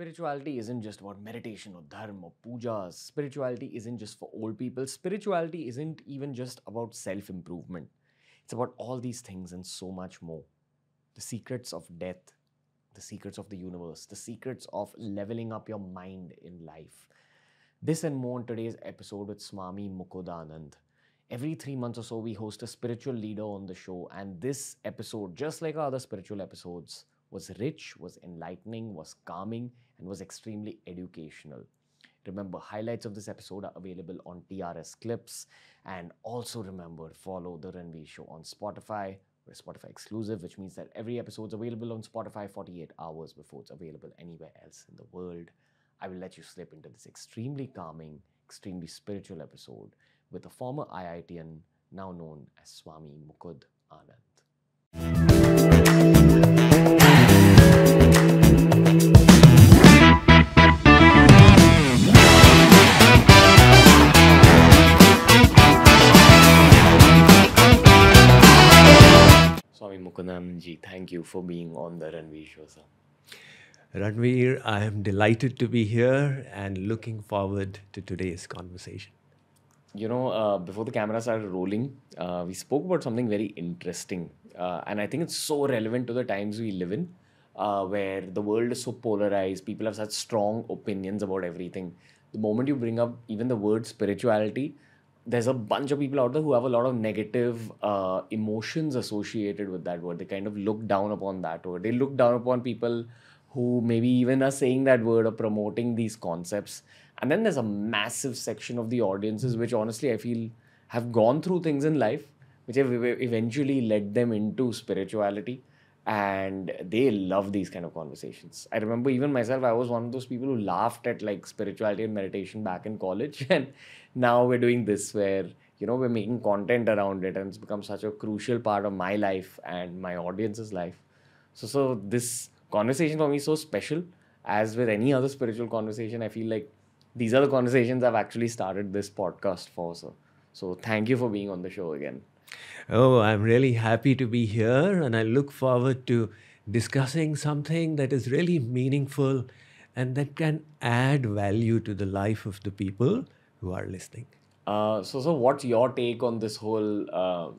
Spirituality isn't just about meditation or dharma or pujas. Spirituality isn't just for old people. Spirituality isn't even just about self improvement. It's about all these things and so much more. The secrets of death, the secrets of the universe, the secrets of leveling up your mind in life. This and more in today's episode with Swami Mukundanand. Every three months or so, we host a spiritual leader on the show, and this episode, just like our other spiritual episodes, was rich, was enlightening, was calming, and was extremely educational. Remember, highlights of this episode are available on TRS Clips. And also remember, follow The Ranveer Show on Spotify. We're Spotify exclusive, which means that every episode is available on Spotify 48 hours before it's available anywhere else in the world. I will let you slip into this extremely calming, extremely spiritual episode with a former IITian now known as Swami Mukud Anand. Mukundanand thank you for being on the Ranveer show, sir. Ranveer, I am delighted to be here and looking forward to today's conversation. You know, uh, before the camera started rolling, uh, we spoke about something very interesting. Uh, and I think it's so relevant to the times we live in, uh, where the world is so polarized. People have such strong opinions about everything. The moment you bring up even the word spirituality, there's a bunch of people out there who have a lot of negative uh, emotions associated with that word. They kind of look down upon that word. They look down upon people who maybe even are saying that word or promoting these concepts. And then there's a massive section of the audiences which honestly I feel have gone through things in life which have eventually led them into spirituality and they love these kind of conversations. I remember even myself, I was one of those people who laughed at like spirituality and meditation back in college. And now we're doing this where, you know, we're making content around it and it's become such a crucial part of my life and my audience's life. So, so this conversation for me is so special. As with any other spiritual conversation, I feel like these are the conversations I've actually started this podcast for. So, so thank you for being on the show again. Oh, I'm really happy to be here and I look forward to discussing something that is really meaningful and that can add value to the life of the people who are listening. Uh, so, so what's your take on this whole um,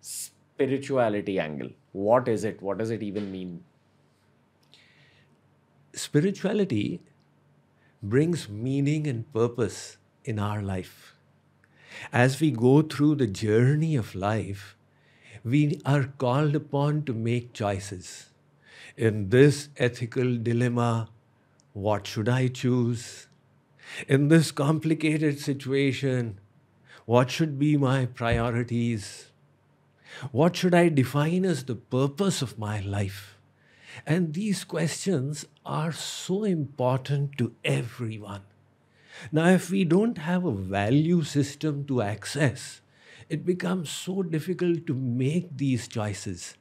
spirituality angle? What is it? What does it even mean? Spirituality brings meaning and purpose in our life. As we go through the journey of life, we are called upon to make choices. In this ethical dilemma, what should I choose? In this complicated situation, what should be my priorities? What should I define as the purpose of my life? And these questions are so important to everyone. Now, if we don't have a value system to access, it becomes so difficult to make these choices.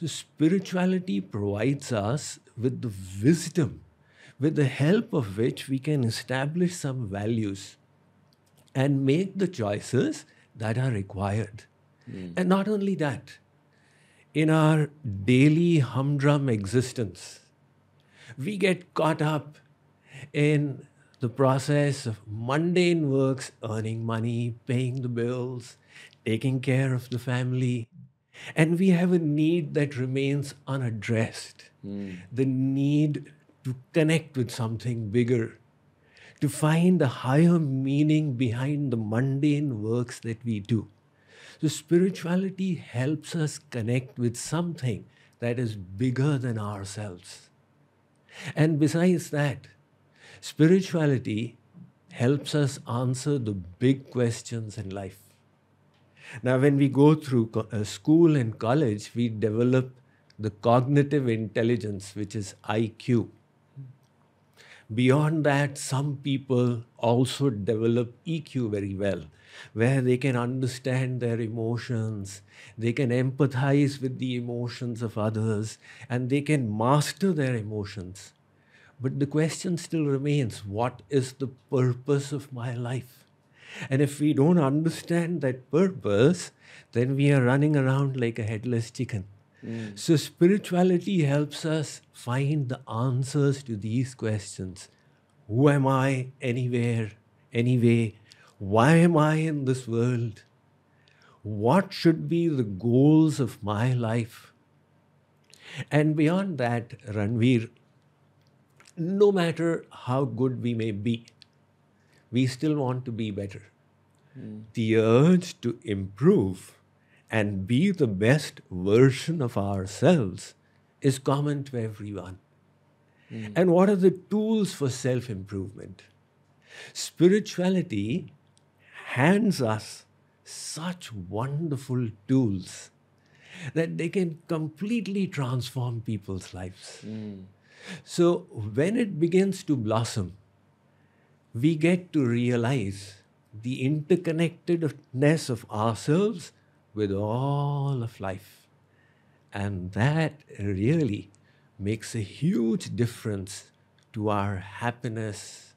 So, spirituality provides us with the wisdom, with the help of which we can establish some values and make the choices that are required. Hmm. And not only that, in our daily humdrum existence, we get caught up in the process of mundane works, earning money, paying the bills, taking care of the family. And we have a need that remains unaddressed hmm. the need to connect with something bigger, to find a higher meaning behind the mundane works that we do. So, spirituality helps us connect with something that is bigger than ourselves. And besides that, spirituality helps us answer the big questions in life. Now, when we go through uh, school and college, we develop the cognitive intelligence, which is IQ. Beyond that, some people also develop EQ very well, where they can understand their emotions, they can empathize with the emotions of others, and they can master their emotions. But the question still remains what is the purpose of my life? And if we don't understand that purpose, then we are running around like a headless chicken. Mm. So, spirituality helps us find the answers to these questions Who am I anywhere, anyway? Why am I in this world? What should be the goals of my life? And beyond that, Ranveer, no matter how good we may be, we still want to be better. Hmm. The urge to improve and be the best version of ourselves is common to everyone. Hmm. And what are the tools for self improvement? Spirituality hands us such wonderful tools that they can completely transform people's lives. Hmm. So, when it begins to blossom, we get to realize the interconnectedness of ourselves with all of life. And that really makes a huge difference to our happiness,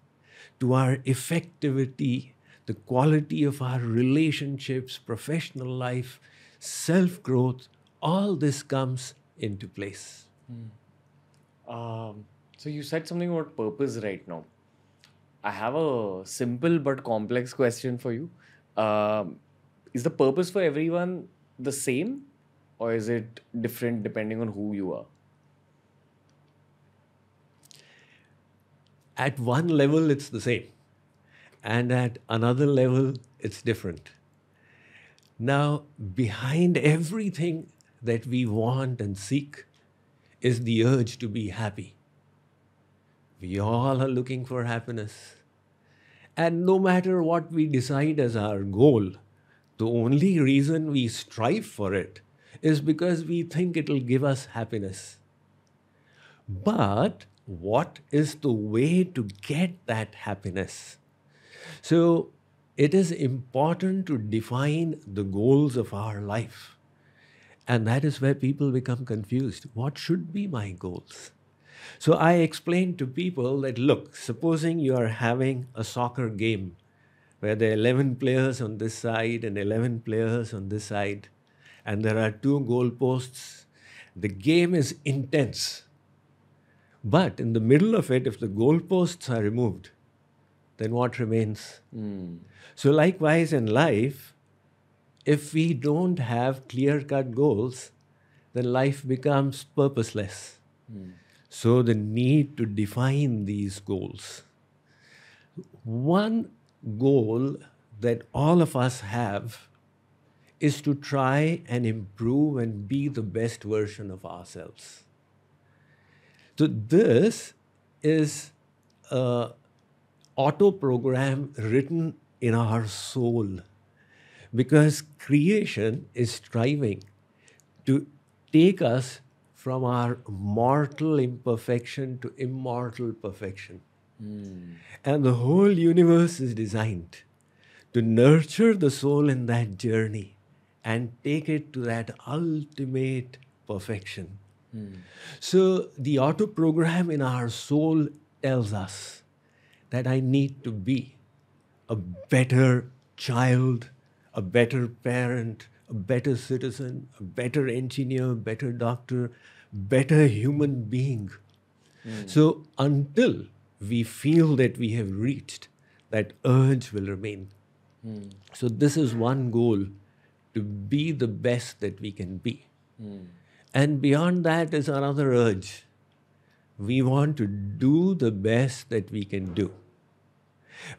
to our effectivity, the quality of our relationships, professional life, self growth. All this comes into place. Um, so you said something about purpose right now. I have a simple but complex question for you. Um, is the purpose for everyone the same, or is it different depending on who you are? At one level, it's the same, and at another level, it's different. Now, behind everything that we want and seek is the urge to be happy. We all are looking for happiness. And no matter what we decide as our goal, the only reason we strive for it is because we think it'll give us happiness. But what is the way to get that happiness? So it is important to define the goals of our life. And that is where people become confused. What should be my goals? So I explain to people that look, supposing you are having a soccer game where there are 11 players on this side and 11 players on this side, and there are two goalposts. The game is intense. But in the middle of it, if the goalposts are removed, then what remains? Hmm. So, likewise, in life, if we don't have clear cut goals, then life becomes purposeless. Hmm. So, the need to define these goals. One goal that all of us have is to try and improve and be the best version of ourselves. So, this is a auto program written in our soul because creation is striving to take us from our mortal imperfection to immortal perfection. Hmm. And the whole universe is designed to nurture the soul in that journey and take it to that ultimate perfection. Hmm. So, the auto program in our soul tells us that I need to be a better child, a better parent, a better citizen, a better engineer, better doctor, better human being. Hmm. So until we feel that we have reached, that urge will remain. Hmm. So this is one goal to be the best that we can be. Hmm. And beyond that is another urge. We want to do the best that we can do.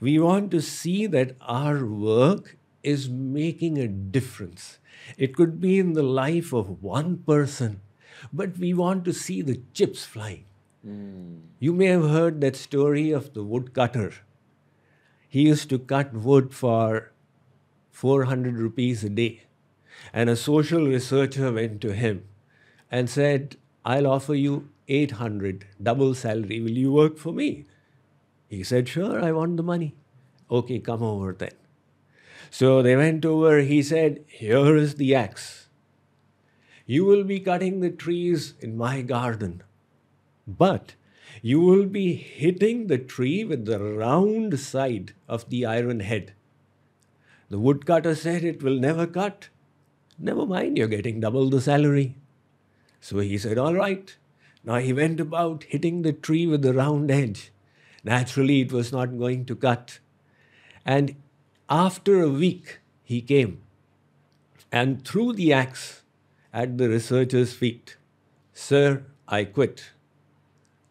We want to see that our work is making a difference. It could be in the life of one person, but we want to see the chips flying. You may have heard that story of the woodcutter. He used to cut wood for 400 rupees a day. And a social researcher went to him and said, I'll offer you 800, double salary. Will you work for me? He said, Sure, I want the money. Okay, come over then. So they went over. He said, Here is the axe. You will be cutting the trees in my garden, but you will be hitting the tree with the round side of the iron head. The woodcutter said, It will never cut. Never mind, you're getting double the salary. So he said, All right. Now he went about hitting the tree with the round edge. Naturally, it was not going to cut. And after a week, he came and threw the axe at the researcher's feet. Sir, I quit.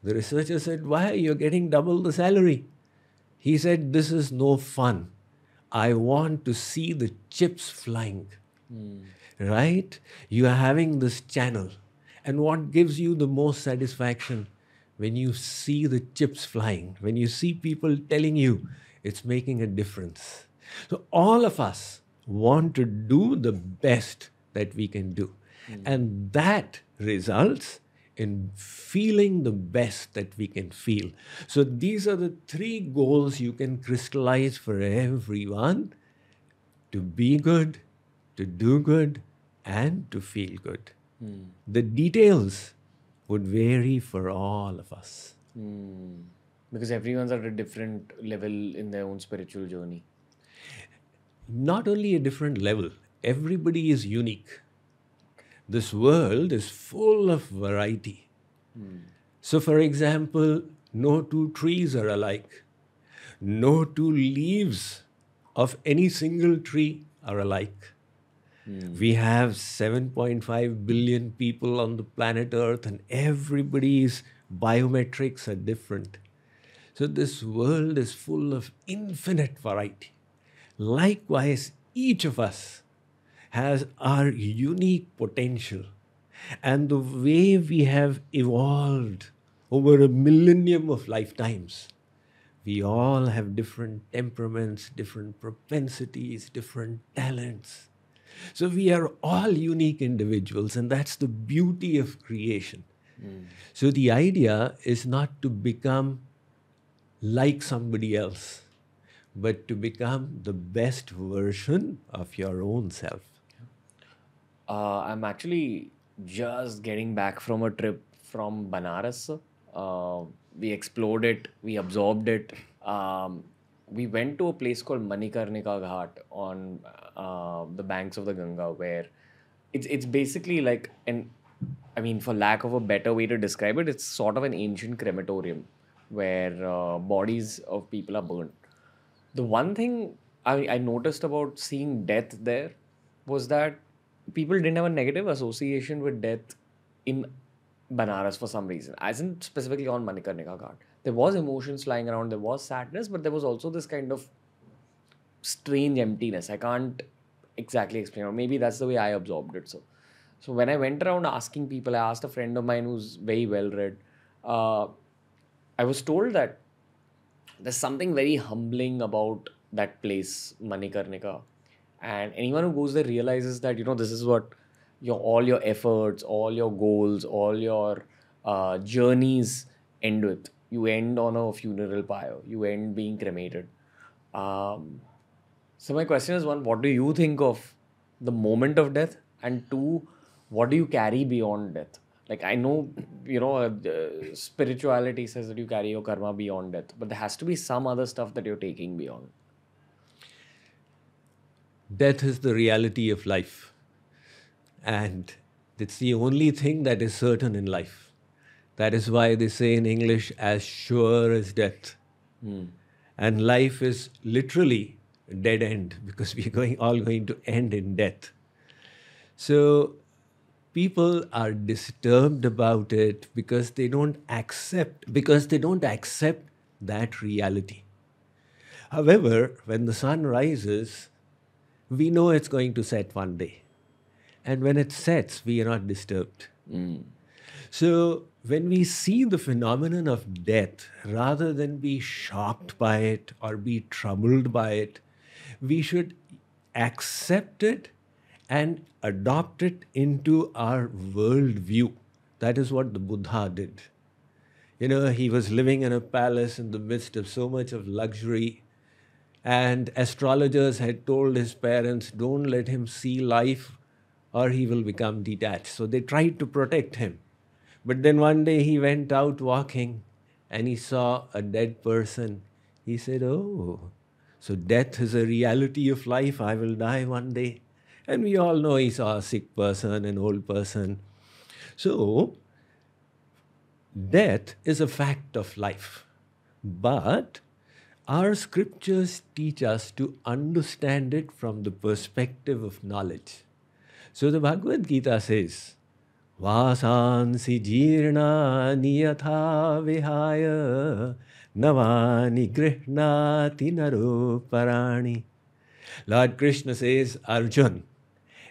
The researcher said, Why? You're getting double the salary. He said, This is no fun. I want to see the chips flying. Hmm. Right? You are having this channel. And what gives you the most satisfaction? When you see the chips flying, when you see people telling you it's making a difference. So, all of us want to do the best that we can do. Hmm. And that results in feeling the best that we can feel. So, these are the three goals you can crystallize for everyone to be good, to do good, and to feel good. The details would vary for all of us. Hmm. Because everyone's at a different level in their own spiritual journey. Not only a different level, everybody is unique. This world is full of variety. So, for example, no two trees are alike, no two leaves of any single tree are alike. We have 7.5 billion people on the planet Earth, and everybody's biometrics are different. So, this world is full of infinite variety. Likewise, each of us has our unique potential. And the way we have evolved over a millennium of lifetimes, we all have different temperaments, different propensities, different talents. So we are all unique individuals, and that's the beauty of creation. Hmm. So the idea is not to become like somebody else, but to become the best version of your own self. Uh, I'm actually just getting back from a trip from Banaras. Uh, we explored it, we absorbed it. Um, we went to a place called Manikarnika Ghat on uh, the banks of the Ganga, where it's it's basically like an, I mean, for lack of a better way to describe it, it's sort of an ancient crematorium where uh, bodies of people are burnt. The one thing I, I noticed about seeing death there was that people didn't have a negative association with death in Banaras for some reason, as in specifically on Manikarnika Ghat. There was emotions flying around, there was sadness, but there was also this kind of strange emptiness. I can't exactly explain, or maybe that's the way I absorbed it. So, so when I went around asking people, I asked a friend of mine who's very well read. Uh, I was told that there's something very humbling about that place, Manikarnika. And anyone who goes there realizes that, you know, this is what your all your efforts, all your goals, all your uh, journeys end with. You end on a funeral pyre. You end being cremated. Um, so my question is one: What do you think of the moment of death? And two, what do you carry beyond death? Like I know, you know, uh, spirituality says that you carry your karma beyond death, but there has to be some other stuff that you're taking beyond. Death is the reality of life. And it's the only thing that is certain in life. That is why they say in English, as sure as death. Hmm. And life is literally a dead end because we are going all going to end in death. So people are disturbed about it because they don't accept because they don't accept that reality. However, when the sun rises, we know it's going to set one day. And when it sets, we are not disturbed. Hmm. So, when we see the phenomenon of death, rather than be shocked by it or be troubled by it, we should accept it and adopt it into our worldview. That is what the Buddha did. You know, he was living in a palace in the midst of so much of luxury. And astrologers had told his parents, don't let him see life or he will become detached. So they tried to protect him. But then one day he went out walking and he saw a dead person. He said, Oh, so death is a reality of life. I will die one day. And we all know he saw a sick person, an old person. So, death is a fact of life, but our scriptures teach us to understand it from the perspective of knowledge. So, the Bhagavad Gita says, Vasansi jirnani yatha vihaya navani grihnati naro parani. Lord Krishna says, Arjun,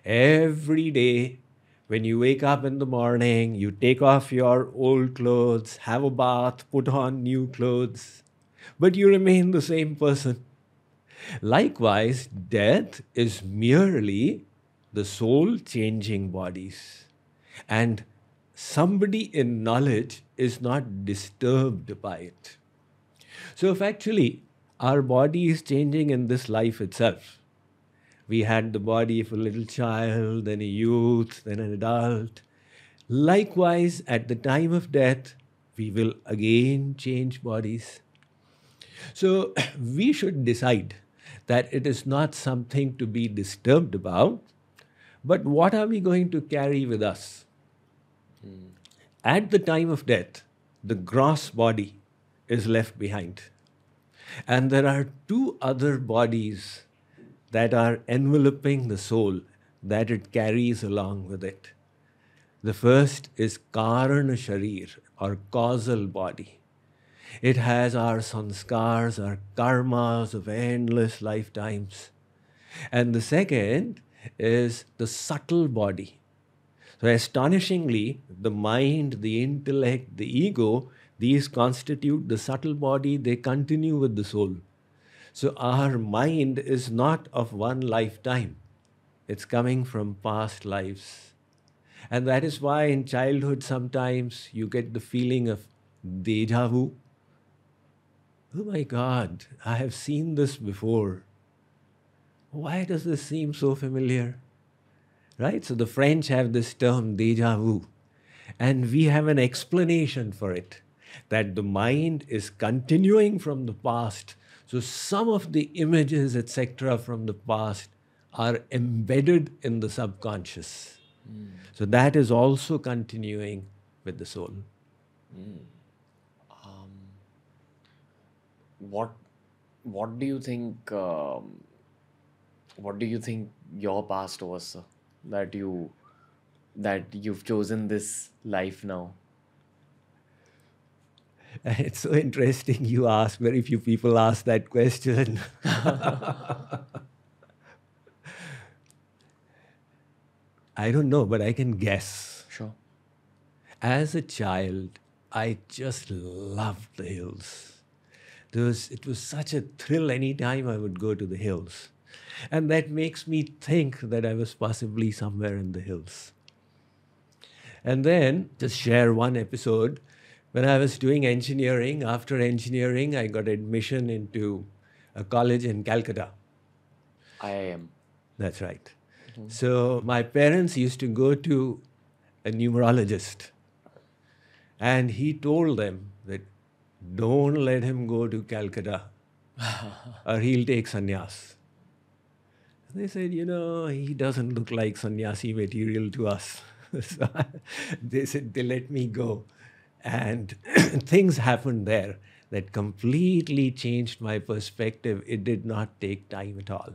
every day when you wake up in the morning, you take off your old clothes, have a bath, put on new clothes, but you remain the same person. Likewise, death is merely the soul changing bodies. And somebody in knowledge is not disturbed by it. So, if actually our body is changing in this life itself, we had the body of a little child, then a youth, then an adult. Likewise, at the time of death, we will again change bodies. So, we should decide that it is not something to be disturbed about, but what are we going to carry with us? At the time of death, the gross body is left behind. And there are two other bodies that are enveloping the soul that it carries along with it. The first is Karana Sharir or causal body. It has our sanskars, our karmas of endless lifetimes. And the second is the subtle body. So, astonishingly, the mind, the intellect, the ego, these constitute the subtle body, they continue with the soul. So our mind is not of one lifetime, it's coming from past lives. And that is why in childhood sometimes you get the feeling of deja vu. Oh my God, I have seen this before. Why does this seem so familiar? Right? So the French have this term deja vu, and we have an explanation for it that the mind is continuing from the past so some of the images, etc., from the past are embedded in the subconscious. Mm. So that is also continuing with the soul. Mm. Um, what What do you think? Um, what do you think your past was, sir? That you that you've chosen this life now. It's so interesting you ask. Very few people ask that question. I don't know, but I can guess. Sure. As a child, I just loved the hills. There was, it was such a thrill anytime I would go to the hills. And that makes me think that I was possibly somewhere in the hills. And then, just share one episode when I was doing engineering, after engineering, I got admission into a college in Calcutta. I am. That's right. Mm-hmm. So my parents used to go to a numerologist, and he told them don't let him go to Calcutta, or he'll take sannyas. They said, you know, he doesn't look like sannyasi material to us. so they said, they let me go. And things happened there that completely changed my perspective. It did not take time at all.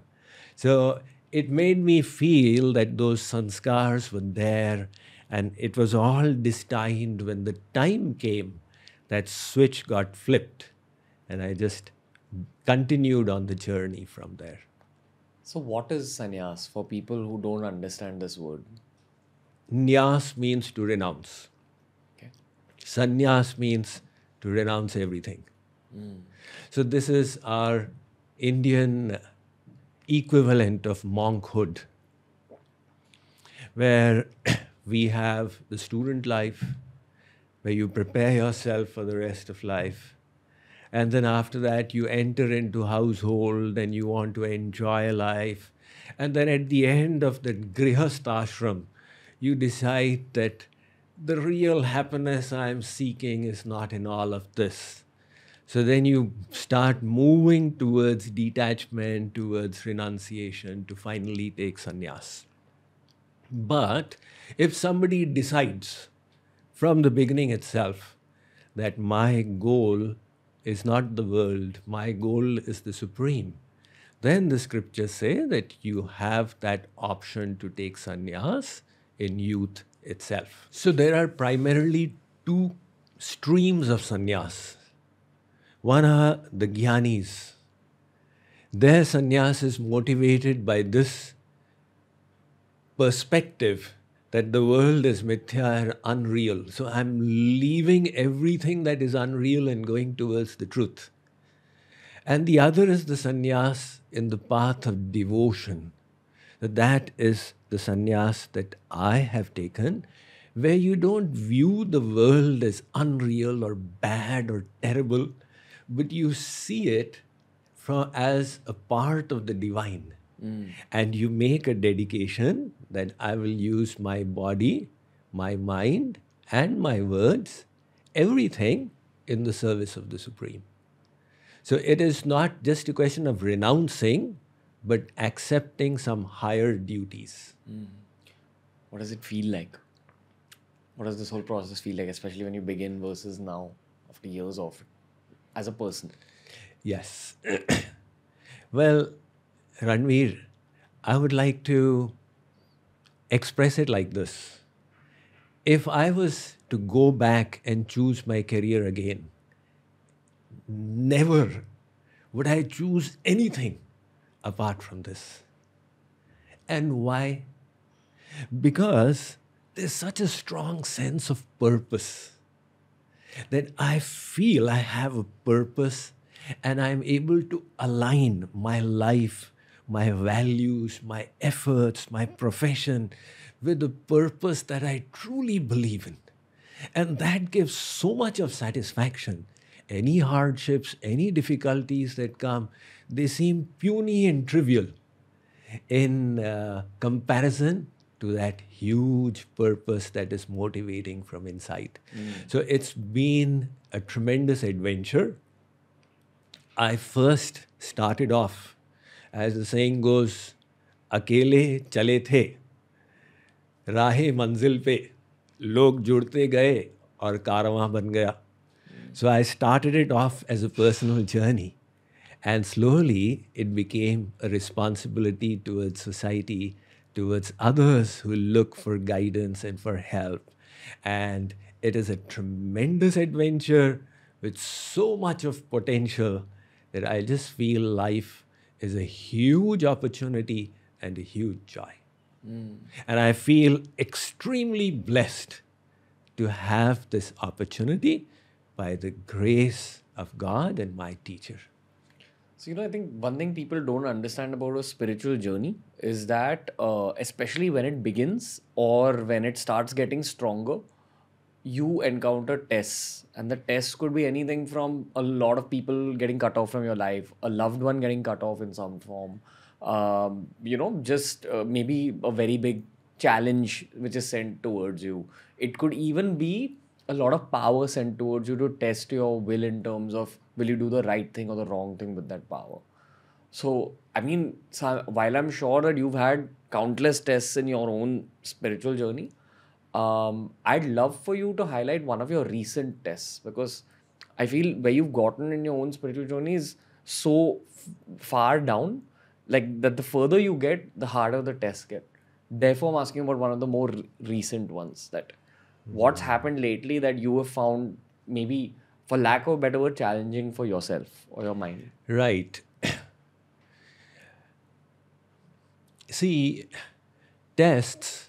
So it made me feel that those sanskars were there and it was all destined when the time came that switch got flipped and i just continued on the journey from there so what is sannyas for people who don't understand this word nyas means to renounce Okay. Sannyas means to renounce everything. Mm. So, this is our Indian equivalent of monkhood, where we have the student life, where you prepare yourself for the rest of life. And then after that, you enter into household and you want to enjoy life. And then at the end of the grihastashram, you decide that the real happiness I'm seeking is not in all of this. So then you start moving towards detachment, towards renunciation to finally take sannyas. But if somebody decides from the beginning itself that my goal is not the world, my goal is the supreme, then the scriptures say that you have that option to take sannyas in youth itself. So there are primarily two streams of sannyas. One are the jnanis. Their sannyas is motivated by this perspective that the world is mithya and unreal. So I'm leaving everything that is unreal and going towards the truth. And the other is the sannyas in the path of devotion. That is the sannyas that I have taken, where you don't view the world as unreal or bad or terrible, but you see it from, as a part of the divine. Mm. And you make a dedication that I will use my body, my mind, and my words, everything in the service of the Supreme. So it is not just a question of renouncing, but accepting some higher duties. Mm. What does it feel like? What does this whole process feel like, especially when you begin versus now, after years of it, as a person? Yes. well, Ranveer, I would like to express it like this. If I was to go back and choose my career again, never would I choose anything apart from this. And why? Because there's such a strong sense of purpose that I feel I have a purpose and I'm able to align my life, my values, my efforts, my profession with the purpose that I truly believe in. And that gives so much of satisfaction. Any hardships, any difficulties that come, they seem puny and trivial in uh, comparison to that huge purpose that is motivating from inside. So it's been a tremendous adventure. I first started off, as the saying goes, akele chale the, rahe manzil pe, log judte gaye aur karvan ban gaya. So I started it off as a personal journey and slowly it became a responsibility towards society, towards others who look for guidance and for help. And it is a tremendous adventure with so much of potential that I just feel life is a huge opportunity and a huge joy. And I feel extremely blessed to have this opportunity by the grace of God and my teacher. So, you know, I think one thing people don't understand about a spiritual journey is that, uh, especially when it begins or when it starts getting stronger, you encounter tests. And the tests could be anything from a lot of people getting cut off from your life, a loved one getting cut off in some form, um, you know, just uh, maybe a very big challenge which is sent towards you. It could even be a lot of power sent towards you to test your will in terms of will you do the right thing or the wrong thing with that power. So, I mean, while I'm sure that you've had countless tests in your own spiritual journey, um, I'd love for you to highlight one of your recent tests because I feel where you've gotten in your own spiritual journey is so f- far down, like that the further you get, the harder the tests get. Therefore, I'm asking about one of the more re- recent ones that what's happened lately that you have found maybe, for lack of a better word, challenging for yourself or your mind. Right. See, tests,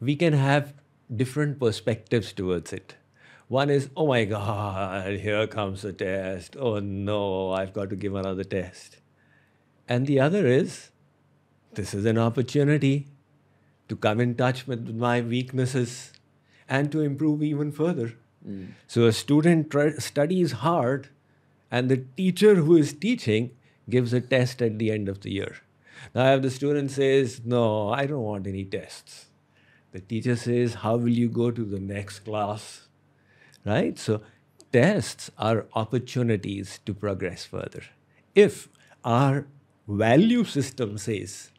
we can have different perspectives towards it. One is, oh my God, here comes a test. Oh no, I've got to give another test. And the other is, this is an opportunity to come in touch with my weaknesses and to improve even further. Hmm. So a student studies hard, and the teacher who is teaching gives a test at the end of the year. Now, if the student says, No, I don't want any tests, the teacher says, How will you go to the next class? Right? So, tests are opportunities to progress further. If our value system says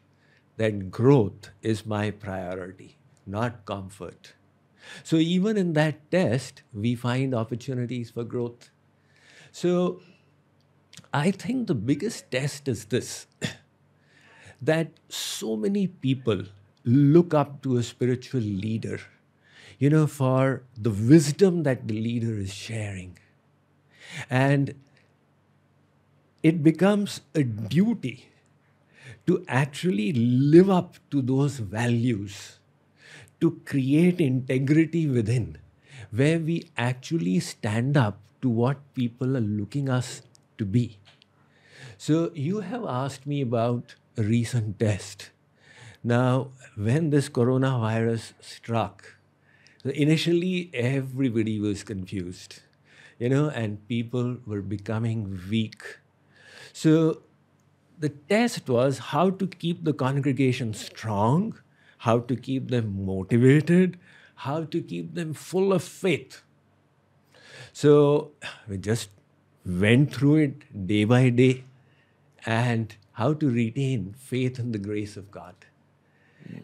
that growth is my priority, not comfort, So even in that test, we find opportunities for growth. So I think the biggest test is this that so many people look up to a spiritual leader, you know, for the wisdom that the leader is sharing. And it becomes a duty to actually live up to those values, to create integrity within, where we actually stand up to what people are looking us to be. So you have asked me about a recent test. Now, when this coronavirus struck, initially everybody was confused, you know, and people were becoming weak. So the test was how to keep the congregation strong, how to keep them motivated, how to keep them full of faith. So we just went through it day by day and how to retain faith in the grace of God.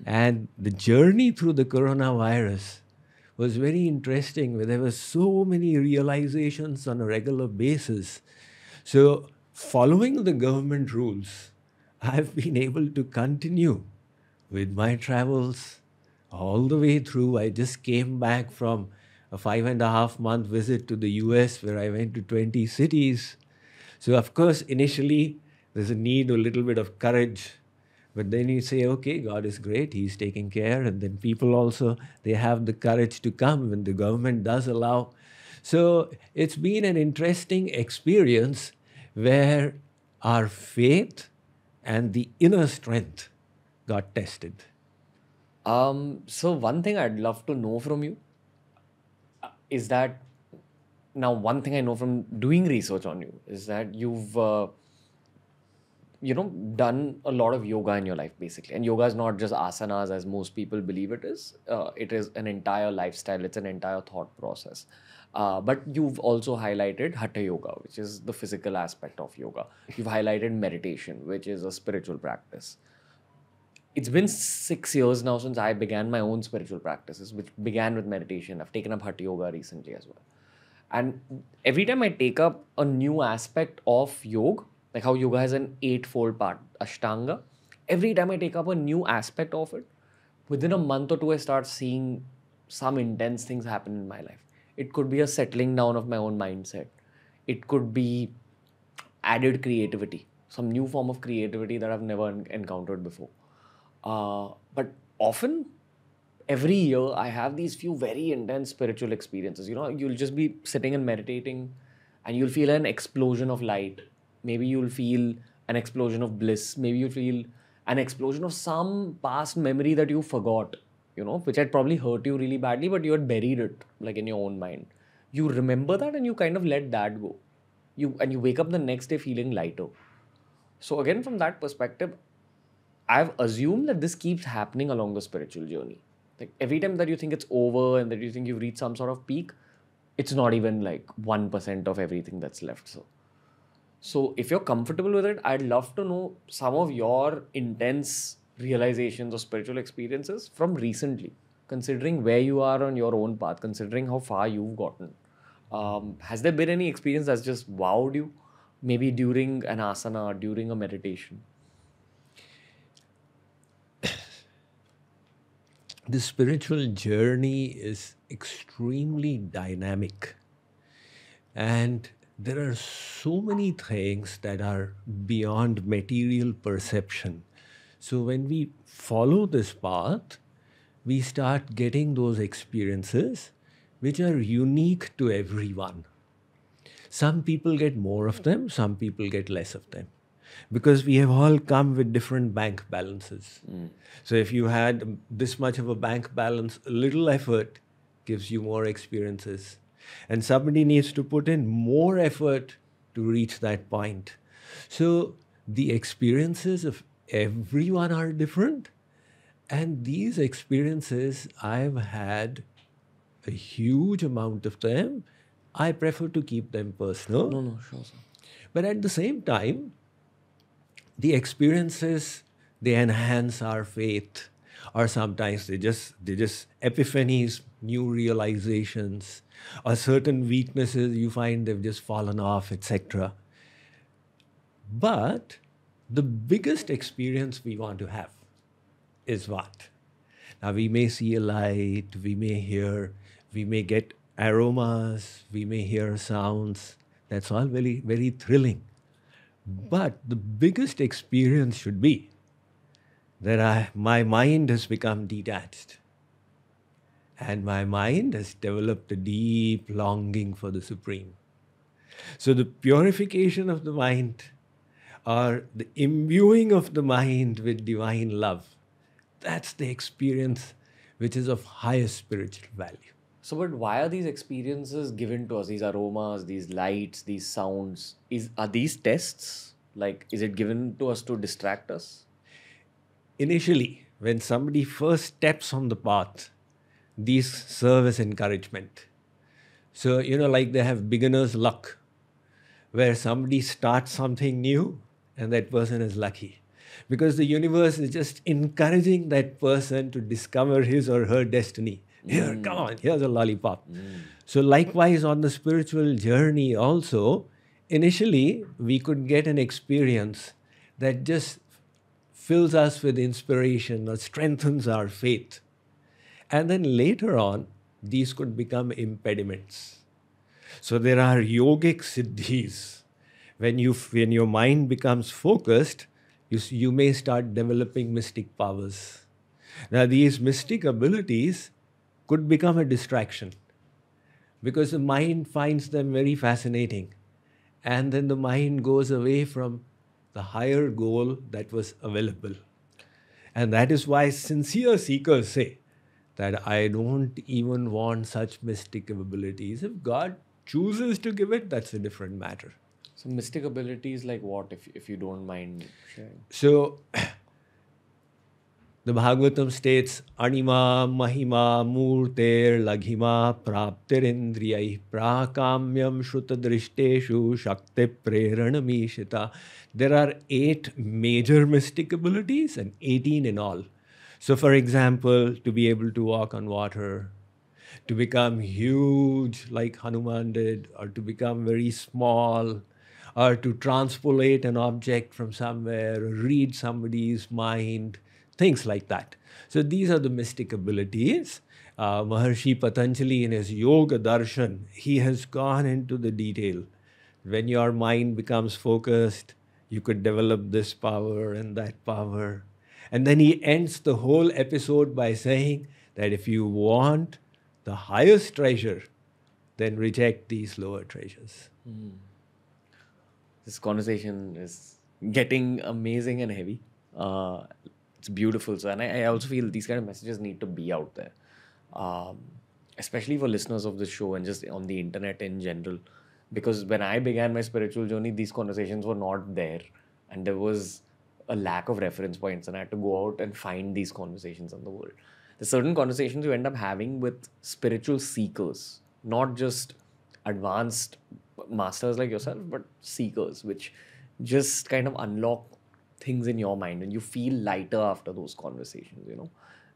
And the journey through the coronavirus was very interesting where there were so many realizations on a regular basis. So following the government rules, I've been able to continue with my travels all the way through. I just came back from a five and a half month visit to the US where I went to 20 cities. So, of course, initially there's a need, a little bit of courage. But then you say, okay, God is great, He's taking care. And then people also, they have the courage to come when the government does allow. So it's been an interesting experience where our faith and the inner strength got tested. Um, so one thing I'd love to know from you uh, is that now one thing I know from doing research on you is that you've uh, you know done a lot of yoga in your life basically. And yoga is not just asanas as most people believe it is. Uh, it is an entire lifestyle. It's an entire thought process. Uh, but you've also highlighted hatha yoga which is the physical aspect of yoga. You've highlighted meditation which is a spiritual practice. It's been six years now since i began my own spiritual practices which began with meditation. I've taken up hatha yoga recently as well. And every time i take up a new aspect of yoga like how yoga has an eightfold part, Ashtanga. Every time I take up a new aspect of it, within a month or two, I start seeing some intense things happen in my life. It could be a settling down of my own mindset. It could be added creativity, some new form of creativity that I've never encountered before. Uh, but often, every year, I have these few very intense spiritual experiences. You know, you'll just be sitting and meditating, and you'll feel an explosion of light maybe you'll feel an explosion of bliss. Maybe you feel an explosion of some past memory that you forgot you know which had probably hurt you really badly but you had buried it like in your own mind. You remember that and you kind of let that go. You and you wake up the next day feeling lighter. So again from that perspective i've assumed that this keeps happening along the spiritual journey. Like every time that you think it's over and that you think you've reached some sort of peak it's not even like 1% of everything that's left so so if you're comfortable with it, I'd love to know some of your intense realizations or spiritual experiences from recently, considering where you are on your own path, considering how far you've gotten. Um, has there been any experience that's just wowed you, maybe during an asana or during a meditation? the spiritual journey is extremely dynamic and there are so many things that are beyond material perception. So when we follow this path, we start getting those experiences which are unique to everyone. Some people get more of them, some people get less of them. Because we have all come with different bank balances. Mm. So if you had this much of a bank balance, a little effort gives you more experiences and somebody needs to put in more effort to reach that point. So the experiences of everyone are different. And these experiences, I've had a huge amount of them. I prefer to keep them personal. No, no, sure. Sir. But at the same time, the experiences, they enhance our faith. Or sometimes they just they just epiphanies, new realizations, or certain weaknesses you find they've just fallen off, etc. But the biggest experience we want to have is what? Now we may see a light, we may hear, we may get aromas, we may hear sounds. That's all very, very thrilling. But the biggest experience should be that I, my mind has become detached. And my mind has developed a deep longing for the Supreme. So the purification of the mind or the imbuing of the mind with divine love, that's the experience which is of highest spiritual value. So, but why are these experiences given to us? These aromas, these lights, these sounds. Is are these tests? Like, is it given to us to distract us? Initially, when somebody first steps on the path, these serve as encouragement. So, you know, like they have beginner's luck, where somebody starts something new and that person is lucky. Because the universe is just encouraging that person to discover his or her destiny. Here, mm. come on, here's a lollipop. Mm. So, likewise, on the spiritual journey, also, initially we could get an experience that just fills us with inspiration or strengthens our faith. And then later on, these could become impediments. So there are yogic siddhis. When, you, when your mind becomes focused, you, you may start developing mystic powers. Now, these mystic abilities could become a distraction because the mind finds them very fascinating. And then the mind goes away from the higher goal that was available. And that is why sincere seekers say that I don't even want such mystic abilities. If God chooses to give it, that's a different matter. So, mystic abilities like what, if, if you don't mind sharing? So, the Bhagavatam states, Anima Mahima Murter Laghima Praptirindriyai Prakamyam Shrutadrishteshu Shakti Preranamishita. There are eight major mystic abilities and 18 in all. So, for example, to be able to walk on water, to become huge like Hanuman did, or to become very small, or to transpolate an object from somewhere, or read somebody's mind, things like that. So these are the mystic abilities. Uh, Maharshi Patanjali, in his Yoga Darshan, he has gone into the detail. When your mind becomes focused, you could develop this power and that power. And then he ends the whole episode by saying that if you want the highest treasure, then reject these lower treasures. This conversation is getting amazing and heavy. Uh, it's beautiful. So, and I, I also feel these kind of messages need to be out there, um, especially for listeners of the show and just on the internet in general. Because when I began my spiritual journey, these conversations were not there, and there was a lack of reference points, and I had to go out and find these conversations in the world. There's certain conversations you end up having with spiritual seekers, not just advanced masters like yourself, but seekers, which just kind of unlock things in your mind and you feel lighter after those conversations, you know.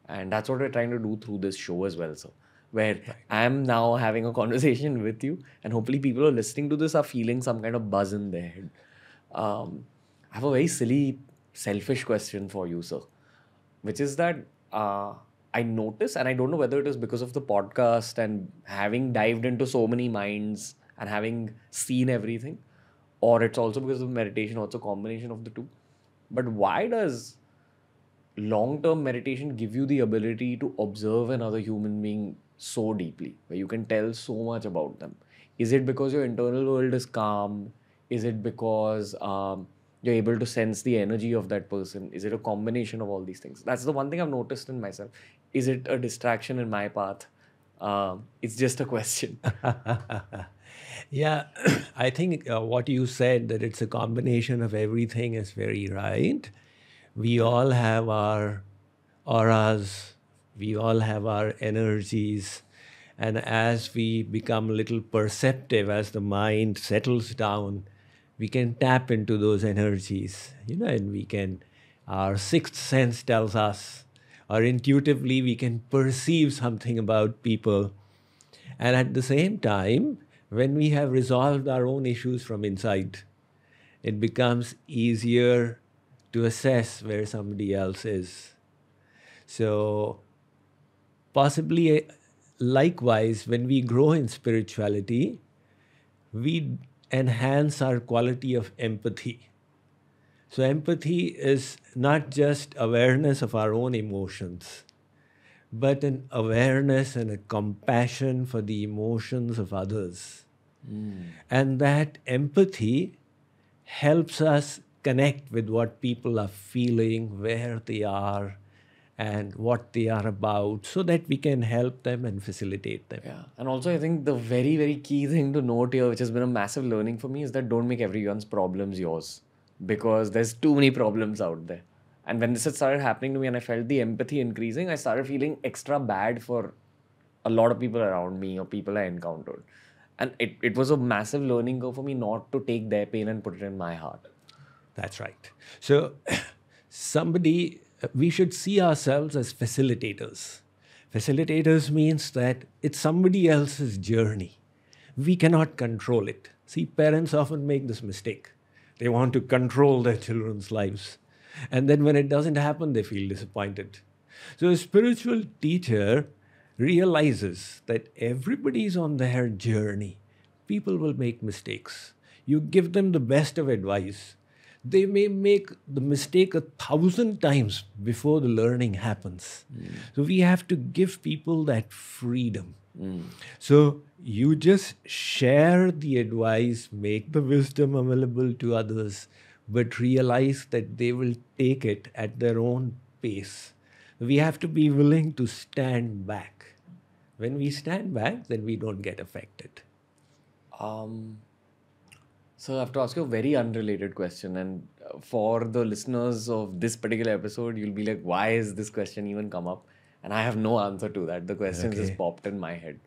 And that's what we're trying to do through this show as well, so where I'm now having a conversation with you, and hopefully people who are listening to this are feeling some kind of buzz in their head. Um, I have a very silly, selfish question for you, sir, which is that uh, I notice, and I don't know whether it is because of the podcast and having dived into so many minds and having seen everything, or it's also because of meditation, or it's a combination of the two. But why does long term meditation give you the ability to observe another human being so deeply, where you can tell so much about them? Is it because your internal world is calm? Is it because um, you're able to sense the energy of that person? Is it a combination of all these things? That's the one thing I've noticed in myself. Is it a distraction in my path? Um, it's just a question. Yeah, I think uh, what you said that it's a combination of everything is very right. We all have our auras, we all have our energies, and as we become a little perceptive, as the mind settles down, we can tap into those energies, you know, and we can, our sixth sense tells us, or intuitively we can perceive something about people. And at the same time, when we have resolved our own issues from inside, it becomes easier to assess where somebody else is. So, possibly eh, likewise, when we grow in spirituality, we enhance our quality of empathy. So, empathy is not just awareness of our own emotions, but an awareness and a compassion for the emotions of others. Hmm. And that empathy helps us connect with what people are feeling, where they are, and what they are about, so that we can help them and facilitate them. Yeah. And also, I think the very, very key thing to note here, which has been a massive learning for me, is that don't make everyone's problems yours because there's too many problems out there. And when this had started happening to me and I felt the empathy increasing, I started feeling extra bad for a lot of people around me or people I encountered. And it, it was a massive learning curve for me not to take their pain and put it in my heart. That's right. So, somebody, uh, we should see ourselves as facilitators. Facilitators means that it's somebody else's journey. We cannot control it. See, parents often make this mistake. They want to control their children's lives. And then when it doesn't happen, they feel disappointed. So, a spiritual teacher realizes that everybody is on their journey. People will make mistakes. You give them the best of advice. They may make the mistake a thousand times before the learning happens. Hmm. So we have to give people that freedom. Hmm. So you just share the advice, make the wisdom available to others, but realize that they will take it at their own pace. We have to be willing to stand back. When we stand back, then we don't get affected. Um, so I have to ask you a very unrelated question, and uh, for the listeners of this particular episode, you'll be like, "Why is this question even come up?" And I have no answer to that. The question just popped in my head.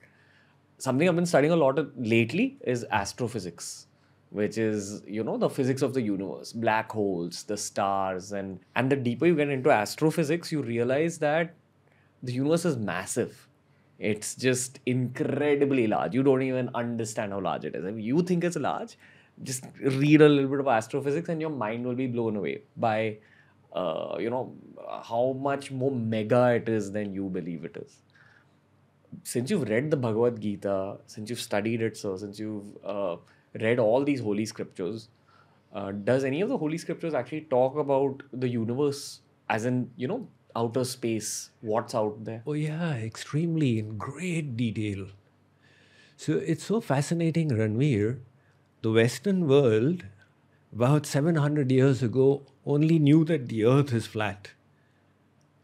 Something I've been studying a lot of lately is astrophysics, which is you know the physics of the universe, black holes, the stars, and and the deeper you get into astrophysics, you realize that the universe is massive. It's just incredibly large. You don't even understand how large it is. If you think it's large, just read a little bit of astrophysics and your mind will be blown away by, uh, you know, how much more mega it is than you believe it is. Since you've read the Bhagavad Gita, since you've studied it, sir, since you've uh, read all these holy scriptures, uh, does any of the holy scriptures actually talk about the universe as in, you know, outer space, what's out there? Oh, yeah, extremely in great detail. So it's so fascinating, Ranveer. The Western world, about 700 years ago, only knew that the earth is flat.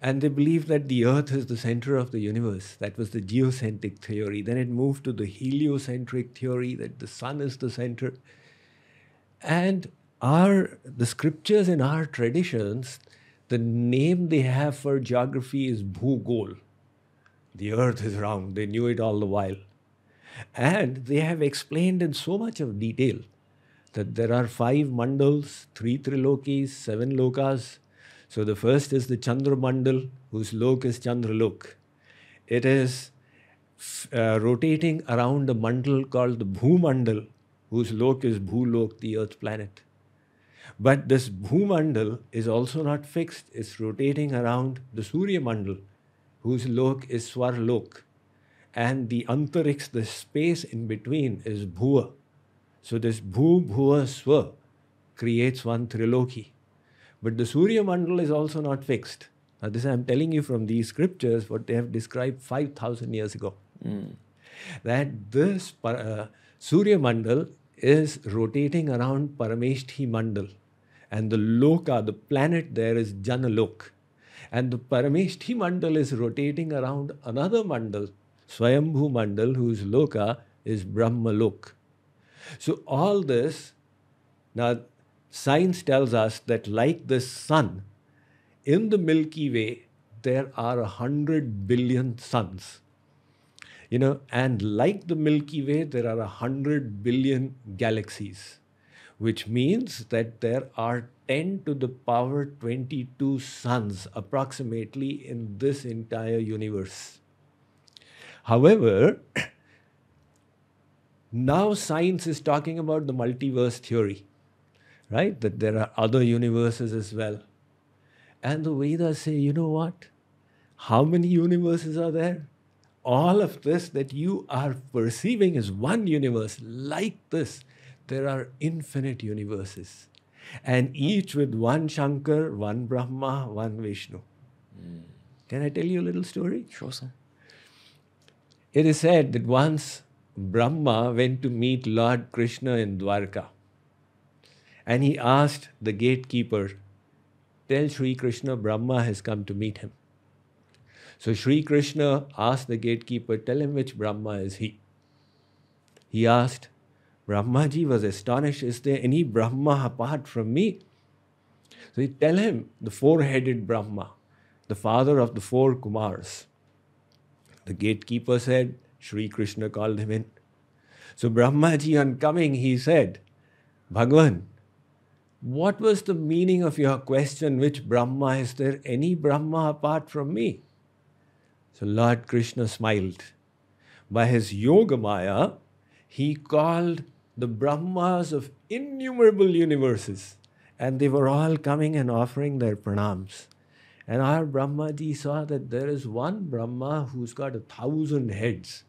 And they believed that the earth is the center of the universe. That was the geocentric theory. Then it moved to the heliocentric theory that the sun is the center. And our the scriptures in our traditions, the name they have for geography is Bhugol. The earth is round. They knew it all the while. And they have explained in so much of detail that there are five mandals, three trilokis, seven lokas. So the first is the Chandra mandal, whose lok is Chandralok. It is uh, rotating around a mandal called the Bhumandal, whose lok is Bhulok, the earth planet. But this Bhumandal is also not fixed. It's rotating around the Surya Mandal, whose lok is Swarlok. And the Antariksh, the space in between, is Bhuva. So this Bhu, Bhuva, Swa creates one triloki. But the Surya Mandal is also not fixed. Now, this I'm telling you from these scriptures, what they have described 5,000 years ago. That this uh, Surya Mandal is rotating around Parameshthi Mandal. And the Loka, the planet there is Janalok. And the Parameshthi Mandal is rotating around another Mandal, Swayambhu Mandal, whose Loka is Brahmalok. So all this, now science tells us that like the sun, in the Milky Way, there are a hundred billion suns. You know, and like the Milky Way, there are a hundred billion galaxies. which means that there are 10 to the power 22 suns approximately in this entire universe. However, now science is talking about the multiverse theory, right? That there are other universes as well. And the Vedas say, you know what? How many universes are there? All of this that you are perceiving is one universe. Like this, there are infinite universes. And each with one Shankar, one Brahma, one Vishnu. Hmm. Can I tell you a little story? Sure, sir. It is said that once Brahma went to meet Lord Krishna in Dwarka. And he asked the gatekeeper, Tell Sri Krishna Brahma has come to meet him. So Sri Krishna asked the gatekeeper, Tell him which Brahma is he. He asked, Brahmaji was astonished, Is there any Brahma apart from me? So he tell him, the four-headed Brahma, the father of the four Kumars. The gatekeeper said, Sri Krishna called him in. So Brahmaji on coming, he said, Bhagwan, what was the meaning of your question, which Brahma? Is there any Brahma apart from me? So Lord Krishna smiled. By his Yoga Maya, he called the Brahmas of innumerable universes, and they were all coming and offering their pranams. And our Brahmaji saw that there is one Brahma who's got a thousand heads.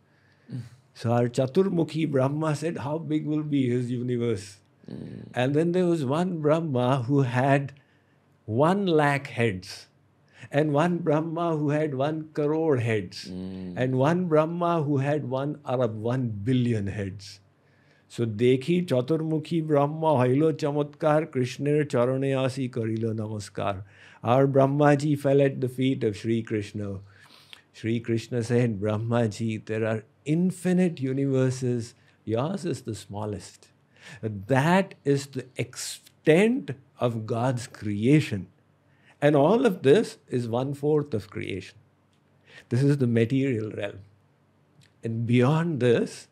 Mm. So our Chaturmukhi Brahma said, How big will be his universe? And then there was one Brahma who had one lakh heads, and one Brahma who had one crore heads, and one Brahma who had one Arab, one billion heads. So দেখি চতুর্মুখী ব্রহ্মা হইল চমৎকার কৃষ্ণের চরণে আসি করিল নমস্কার Our Brahmaji fell at the feet of Sri Krishna. Sri Krishna said, Brahmaji, there are infinite universes. Yours is the smallest. That is the extent of God's creation. And all of this is one fourth of creation. This is the material realm. And beyond this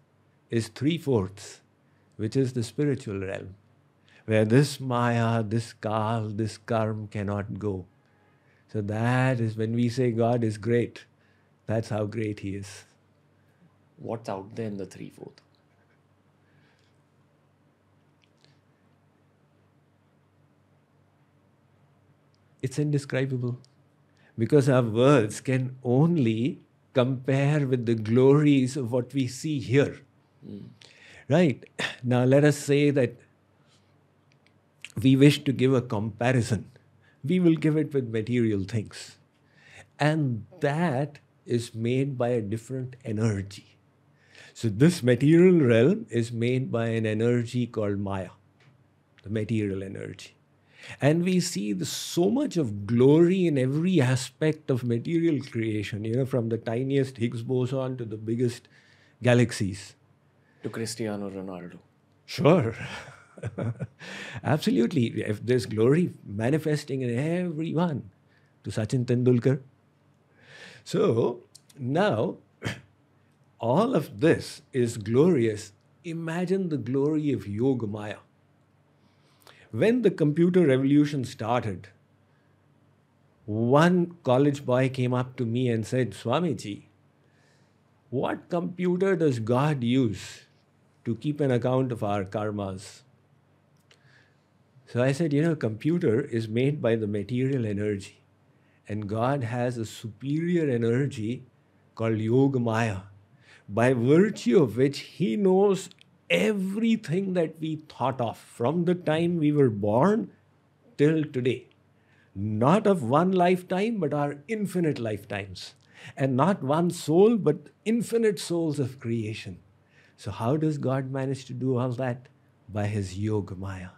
is three fourths, which is the spiritual realm, where this Maya, this Kal, this Karm cannot go. So that is when we say God is great, that's how great He is. What's out there in the three fourth? It's indescribable because our words can only compare with the glories of what we see here. Hmm. Right? Now, let us say that we wish to give a comparison. We will give it with material things. And that is made by a different energy. So, this material realm is made by an energy called Maya, the material energy. And we see the, so much of glory in every aspect of material creation, you know, from the tiniest Higgs boson to the biggest galaxies. To Cristiano Ronaldo. Sure. Absolutely. If there's glory manifesting in everyone, to Sachin Tendulkar. So now, all of this is glorious. Imagine the glory of Yoga Maya. When the computer revolution started, one college boy came up to me and said, Swamiji, what computer does God use to keep an account of our karmas? So I said, you know, computer is made by the material energy, and God has a superior energy called Yoga Maya, by virtue of which He knows everything that we thought of from the time we were born till today. Not of one lifetime, but our infinite lifetimes. And not one soul, but infinite souls of creation. So, how does God manage to do all that? By His Yoga Maya.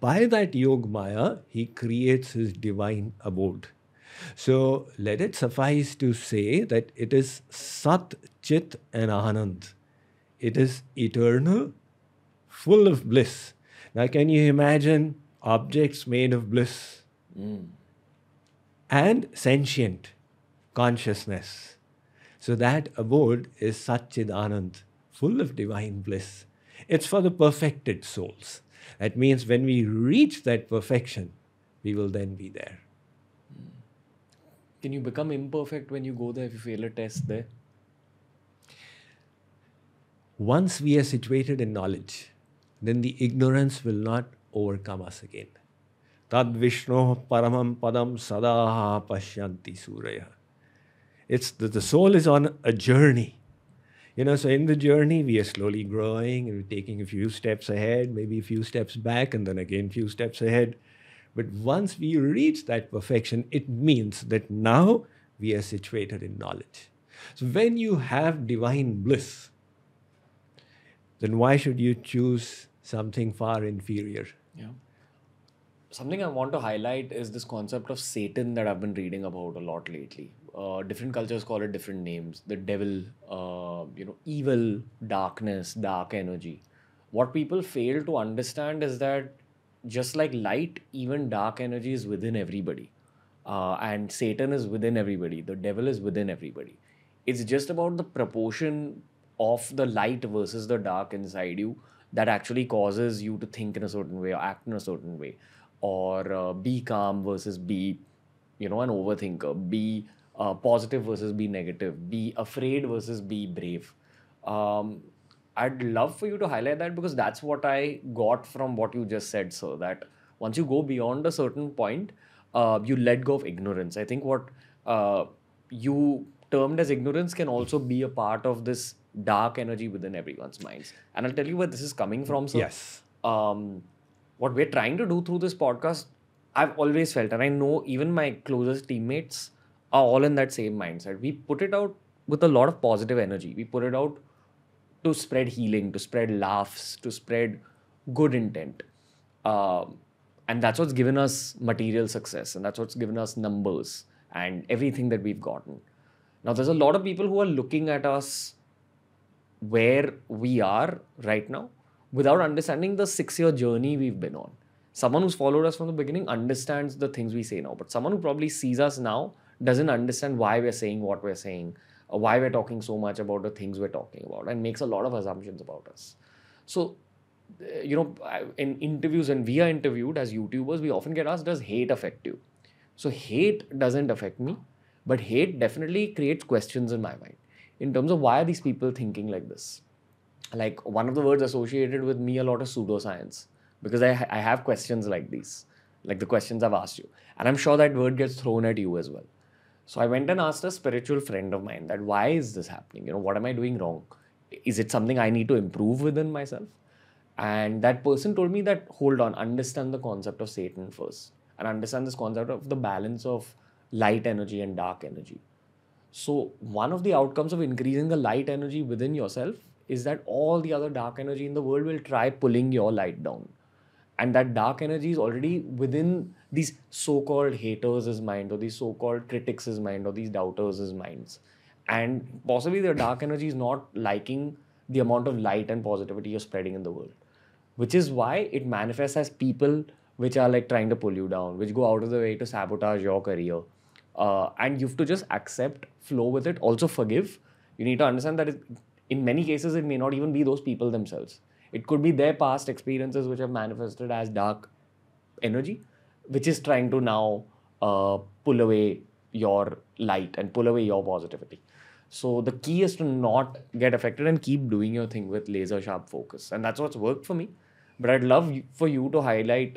By that Yoga Maya, He creates His divine abode. So, let it suffice to say that it is Sat, Chit, and Anand. It is eternal, full of bliss. Now, can you imagine objects made of bliss? Hmm. And sentient consciousness. So, that abode is Satchid Anand, full of divine bliss. It's for the perfected souls. That means when we reach that perfection, we will then be there. Hmm. Can you become imperfect when you go there if you fail a test there? Once we are situated in knowledge, then the ignorance will not overcome us again. Tad Vishnu Paramam Padam Sada Pashyanti Suraya. It's the, the soul is on a journey. You know, so in the journey, we are slowly growing and we're taking a few steps ahead, maybe a few steps back, and then again a few steps ahead. But once we reach that perfection, it means that now we are situated in knowledge. So when you have divine bliss, then why should you choose something far inferior? Yeah. Something I want to highlight is this concept of Satan that I've been reading about a lot lately. Uh, different cultures call it different names. The devil, uh, you know, evil, darkness, dark energy. What people fail to understand is that just like light, even dark energy is within everybody. Uh, and Satan is within everybody. The devil is within everybody. It's just about the proportion of the light versus the dark inside you that actually causes you to think in a certain way or act in a certain way. Or uh, be calm versus be you know an overthinker. Be uh, positive versus be negative. Be afraid versus be brave. Um, i'd love for you to highlight that because that's what i got from what you just said sir that once you go beyond a certain point uh, you let go of ignorance. I think what uh, you termed as ignorance can also be a part of this dark energy within everyone's minds. And I'll tell you where this is coming from. So, Yes. um, what we're trying to do through this podcast, I've always felt, and I know even my closest teammates are all in that same mindset. We put it out with a lot of positive energy. We put it out to spread healing, to spread laughs, to spread good intent. Um, and that's what's given us material success, and that's what's given us numbers and everything that we've gotten. Now, there's a lot of people who are looking at us where we are right now without understanding the six year journey we've been on. Someone who's followed us from the beginning understands the things we say now, but someone who probably sees us now doesn't understand why we're saying what we're saying, or why we're talking so much about the things we're talking about, and makes a lot of assumptions about us. So, uh, you know, in interviews, when we are interviewed as YouTubers, we often get asked, Does hate affect you? So, hate doesn't affect me, but hate definitely creates questions in my mind in terms of why are these people thinking like this? Like, one of the words associated with me a lot is pseudoscience because I, I have questions like these, like the questions I've asked you. And I'm sure that word gets thrown at you as well. So I went and asked a spiritual friend of mine that why is this happening? You know, what am I doing wrong? Is it something I need to improve within myself? And that person told me that hold on, understand the concept of Satan first, and understand this concept of the balance of light energy and dark energy. So, one of the outcomes of increasing the light energy within yourself is that all the other dark energy in the world will try pulling your light down. And that dark energy is already within these so called haters' mind, or these so called critics' mind, or these doubters' minds. And possibly the dark energy is not liking the amount of light and positivity you're spreading in the world which is why it manifests as people which are like trying to pull you down, which go out of the way to sabotage your career. Uh, and you have to just accept, flow with it, also forgive. You need to understand that it, in many cases, it may not even be those people themselves. It could be their past experiences which have manifested as dark energy, which is trying to now uh, pull away your light and pull away your positivity. So the key is to not get affected and keep doing your thing with laser sharp focus, and that's what's worked for me. But I'd love for you to highlight,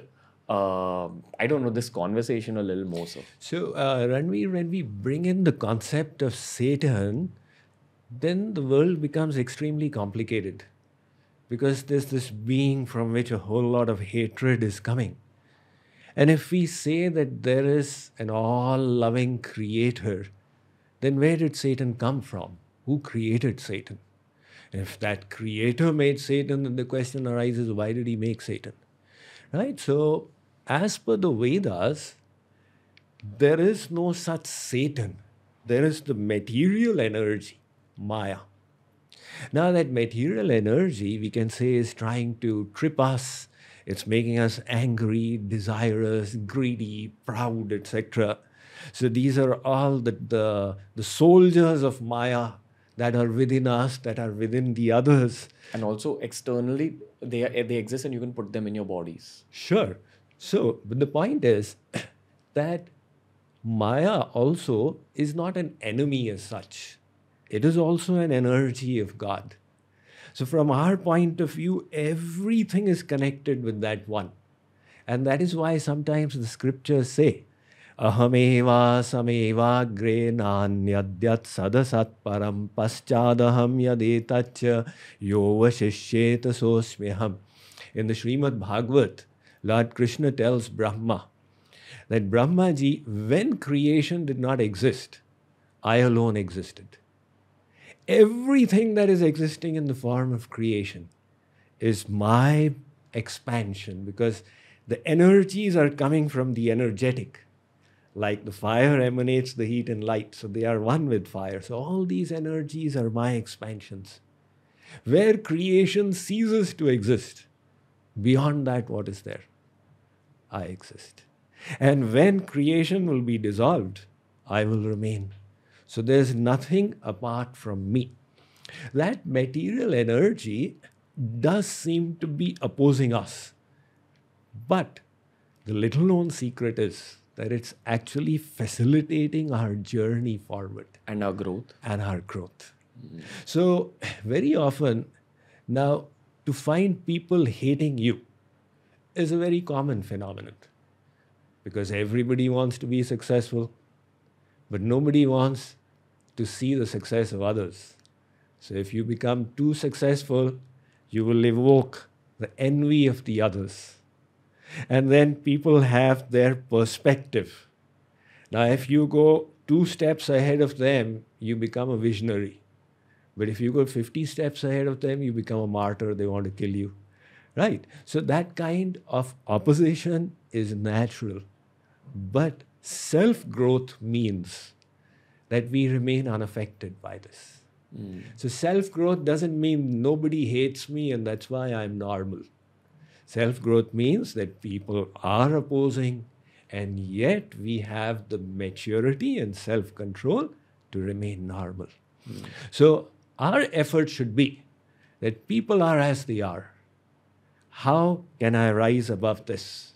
uh, I don't know, this conversation a little more. So So, uh, Ranveer, when we bring in the concept of Satan, then the world becomes extremely complicated because there's this being from which a whole lot of hatred is coming. And if we say that there is an all loving creator, then where did Satan come from? Who created Satan? If that creator made Satan, then the question arises why did he make Satan? Right? So, as per the Vedas, there is no such Satan. There is the material energy, Maya. Now, that material energy, we can say, is trying to trip us. It's making us angry, desirous, greedy, proud, etc. So, these are all the, the, the soldiers of Maya that are within us, that are within the others. And also externally, they are, they exist, and you can put them in your bodies. Sure. So, but the point is that Maya also is not an enemy as such. It is also an energy of God. So, from our point of view, everything is connected with that one. And that is why sometimes the scriptures say, Nanyadyat sadasat param paschadaham yadetacha yova shishyeta sosmyaham. In the Srimad Bhagavat, Lord Krishna tells Brahma that Brahmaji, when creation did not exist, I alone existed. Everything that is existing in the form of creation is my expansion because the energies are coming from the energetic. Like the fire emanates the heat and light, so they are one with fire. So all these energies are my expansions. Where creation ceases to exist, beyond that, what is there? I exist. And when creation will be dissolved, I will remain. So there's nothing apart from me. That material energy does seem to be opposing us. But the little known secret is that it's actually facilitating our journey forward And our growth. and our growth. So, very often now, to find people hating you is a very common phenomenon because everybody wants to be successful, but nobody wants to see the success of others. So, if you become too successful, you will evoke the envy of the others. And then people have their perspective. Now, if you go two steps ahead of them, you become a visionary. But if you go 50 steps ahead of them, you become a martyr, they want to kill you. Right? So that kind of opposition is natural. But self growth means that we remain unaffected by this. Hmm. So self growth doesn't mean nobody hates me and that's why I'm normal. Self growth means that people are opposing, and yet we have the maturity and self control to remain normal. Hmm. So, our effort should be that people are as they are. How can I rise above this?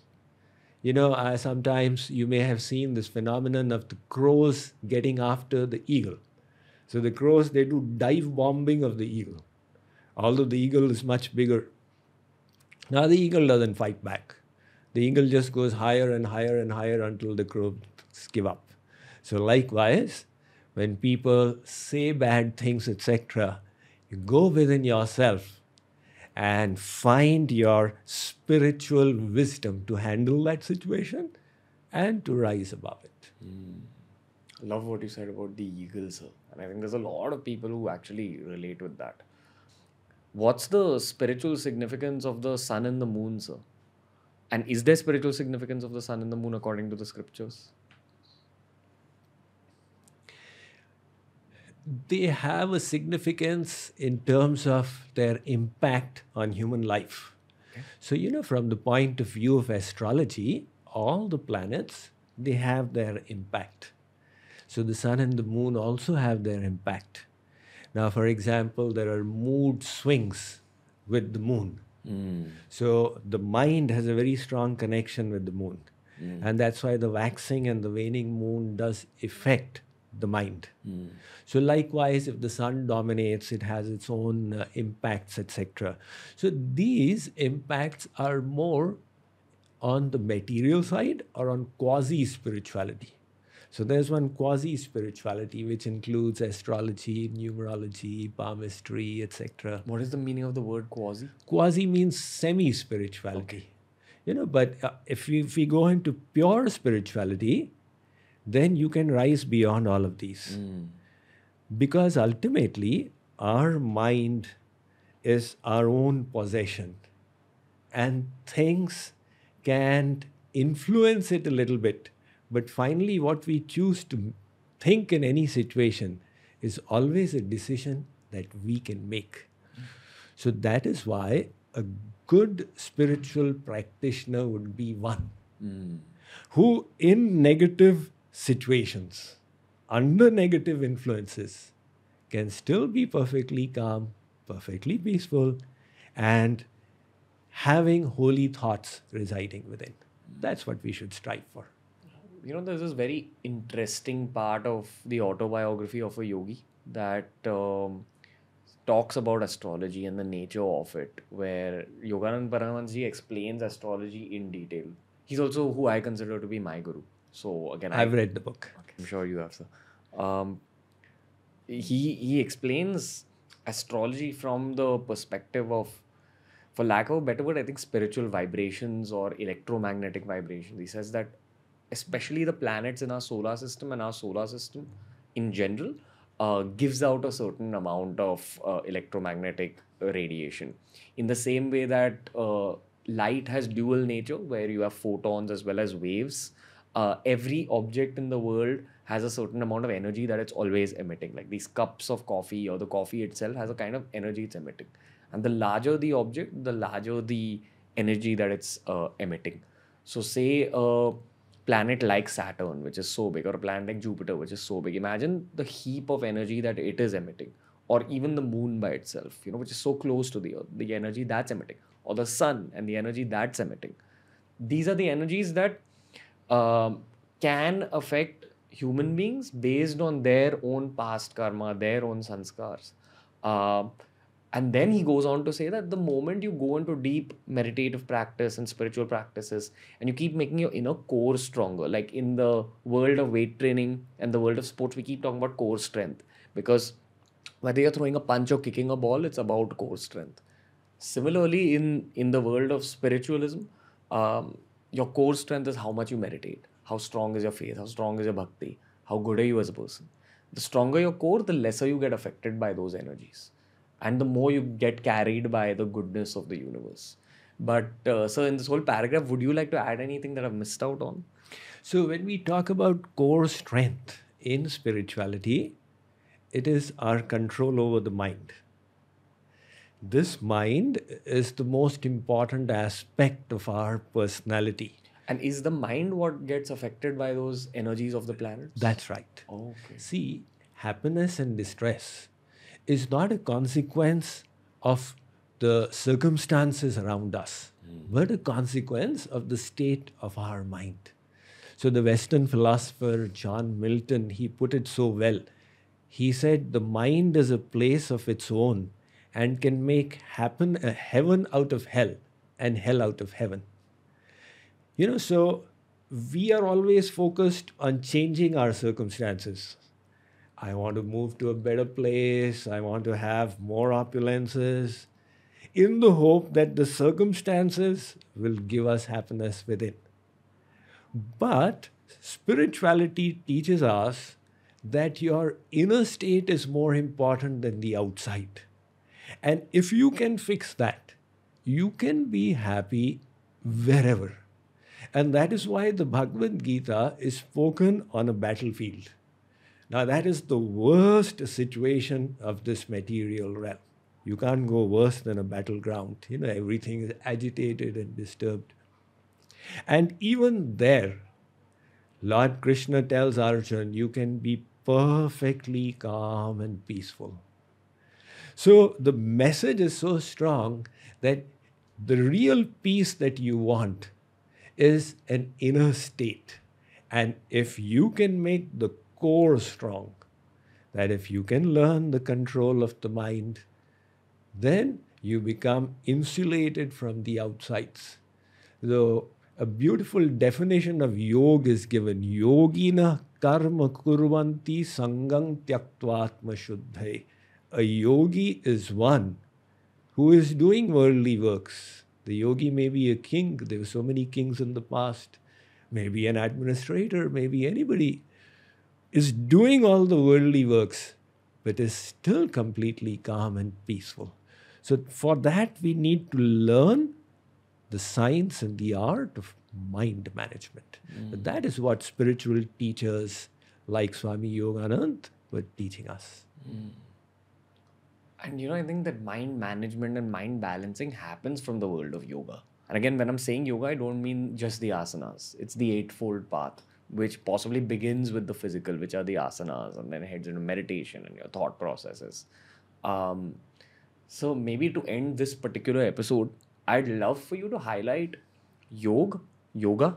You know, I, sometimes you may have seen this phenomenon of the crows getting after the eagle. So the crows, they do dive bombing of the eagle, although the eagle is much bigger. Now the eagle doesn't fight back. The eagle just goes higher and higher and higher until the crows give up. So likewise, when people say bad things, etc., you go within yourself and find your spiritual wisdom to handle that situation and to rise above it. I love what you said about the eagle, sir. And I think there's a lot of people who actually relate with that. What's the spiritual significance of the sun and the moon, sir? And is there spiritual significance of the sun and the moon according to the scriptures? They have a significance in terms of their impact on human life. So, you know, from the point of view of astrology, all the planets, they have their impact. So the sun and the moon also have their impact. Now, for example, there are mood swings with the moon. Hmm. So the mind has a very strong connection with the moon. Hmm. And that's why the waxing and the waning moon does affect the mind. Hmm. So likewise, if the sun dominates, it has its own uh, impacts, etc. So these impacts are more on the material side or on quasi spirituality. So there's one quasi spirituality which includes astrology, numerology, palmistry, etc. What is the meaning of the word quasi? Quasi means semi spirituality. You know, but uh, if we, if we go into pure spirituality, then you can rise beyond all of these. Because ultimately, our mind is our own possession, and things can influence it a little bit. But finally, what we choose to think in any situation is always a decision that we can make. So that is why a good spiritual practitioner would be one hmm. who, in negative situations, under negative influences, can still be perfectly calm, perfectly peaceful, and having holy thoughts residing within. Hmm. That's what we should strive for. You know, there's this very interesting part of the autobiography of a yogi that um, talks about astrology and the nature of it, where Yoganand Paramahansa explains astrology in detail. He's also who I consider to be my guru. So again, I- I've read the book. I'm sure you have, sir. Um, he he explains astrology from the perspective of, for lack of a better word, I think spiritual vibrations or electromagnetic vibrations. He says that, especially the planets in our solar system and our solar system in general, uh, gives out a certain amount of uh, electromagnetic radiation. In the same way that uh, light has dual nature, where you have photons as well as waves uh, every object in the world has a certain amount of energy that it's always emitting. Like these cups of coffee or the coffee itself has a kind of energy it's emitting. And the larger the object, the larger the energy that it's uh, emitting. So, say a planet like Saturn, which is so big, or a planet like Jupiter, which is so big, imagine the heap of energy that it is emitting. Or even the moon by itself, you know, which is so close to the earth, the energy that's emitting, or the sun and the energy that's emitting. These are the energies that um, can affect human beings based on their own past karma, their own sanskars. Um, and then he goes on to say that the moment you go into deep meditative practice and spiritual practices and you keep making your inner core stronger, like in the world of weight training and the world of sports, we keep talking about core strength because whether you're throwing a punch or kicking a ball, it's about core strength. Similarly, in, in the world of spiritualism, um, your core strength is how much you meditate, how strong is your faith, how strong is your bhakti, how good are you as a person. The stronger your core, the lesser you get affected by those energies, and the more you get carried by the goodness of the universe. But uh, so, in this whole paragraph, would you like to add anything that I've missed out on? So, when we talk about core strength in spirituality, it is our control over the mind. This mind is the most important aspect of our personality. And is the mind what gets affected by those energies of the planets? That's right. okay. See, happiness and distress is not a consequence of the circumstances around us, hmm. but a consequence of the state of our mind. So the Western philosopher John Milton, he put it so well. He said the mind is a place of its own and can make happen a heaven out of hell and hell out of heaven. You know, so we are always focused on changing our circumstances. I want to move to a better place. I want to have more opulences in the hope that the circumstances will give us happiness within. But spirituality teaches us that your inner state is more important than the outside. And if you can fix that, you can be happy wherever. And that is why the Bhagavad Gita is spoken on a battlefield. Now, that is the worst situation of this material realm. You can't go worse than a battleground. You know, everything is agitated and disturbed. And even there, Lord Krishna tells Arjun, you can be perfectly calm and peaceful. So the message is so strong that the real peace that you want is an inner state. And if you can make the core strong, that if you can learn the control of the mind, then you become insulated from the outsides. So, a beautiful definition of yoga is given yogina karma kurvanti sangang tyaktvatma shuddhai. A yogi is one who is doing worldly works. The yogi may be a king, there were so many kings in the past, maybe an administrator, maybe anybody is doing all the worldly works, but is still completely calm and peaceful. So, for that, we need to learn the science and the art of mind management. Hmm. But that is what spiritual teachers like Swami Yoganand were teaching us. Hmm. And you know, I think that mind management and mind balancing happens from the world of yoga. And again, when I'm saying yoga, I don't mean just the asanas. It's the eightfold path, which possibly begins with the physical, which are the asanas, and then heads into meditation and your thought processes. Um, so maybe to end this particular episode, I'd love for you to highlight yoga, yoga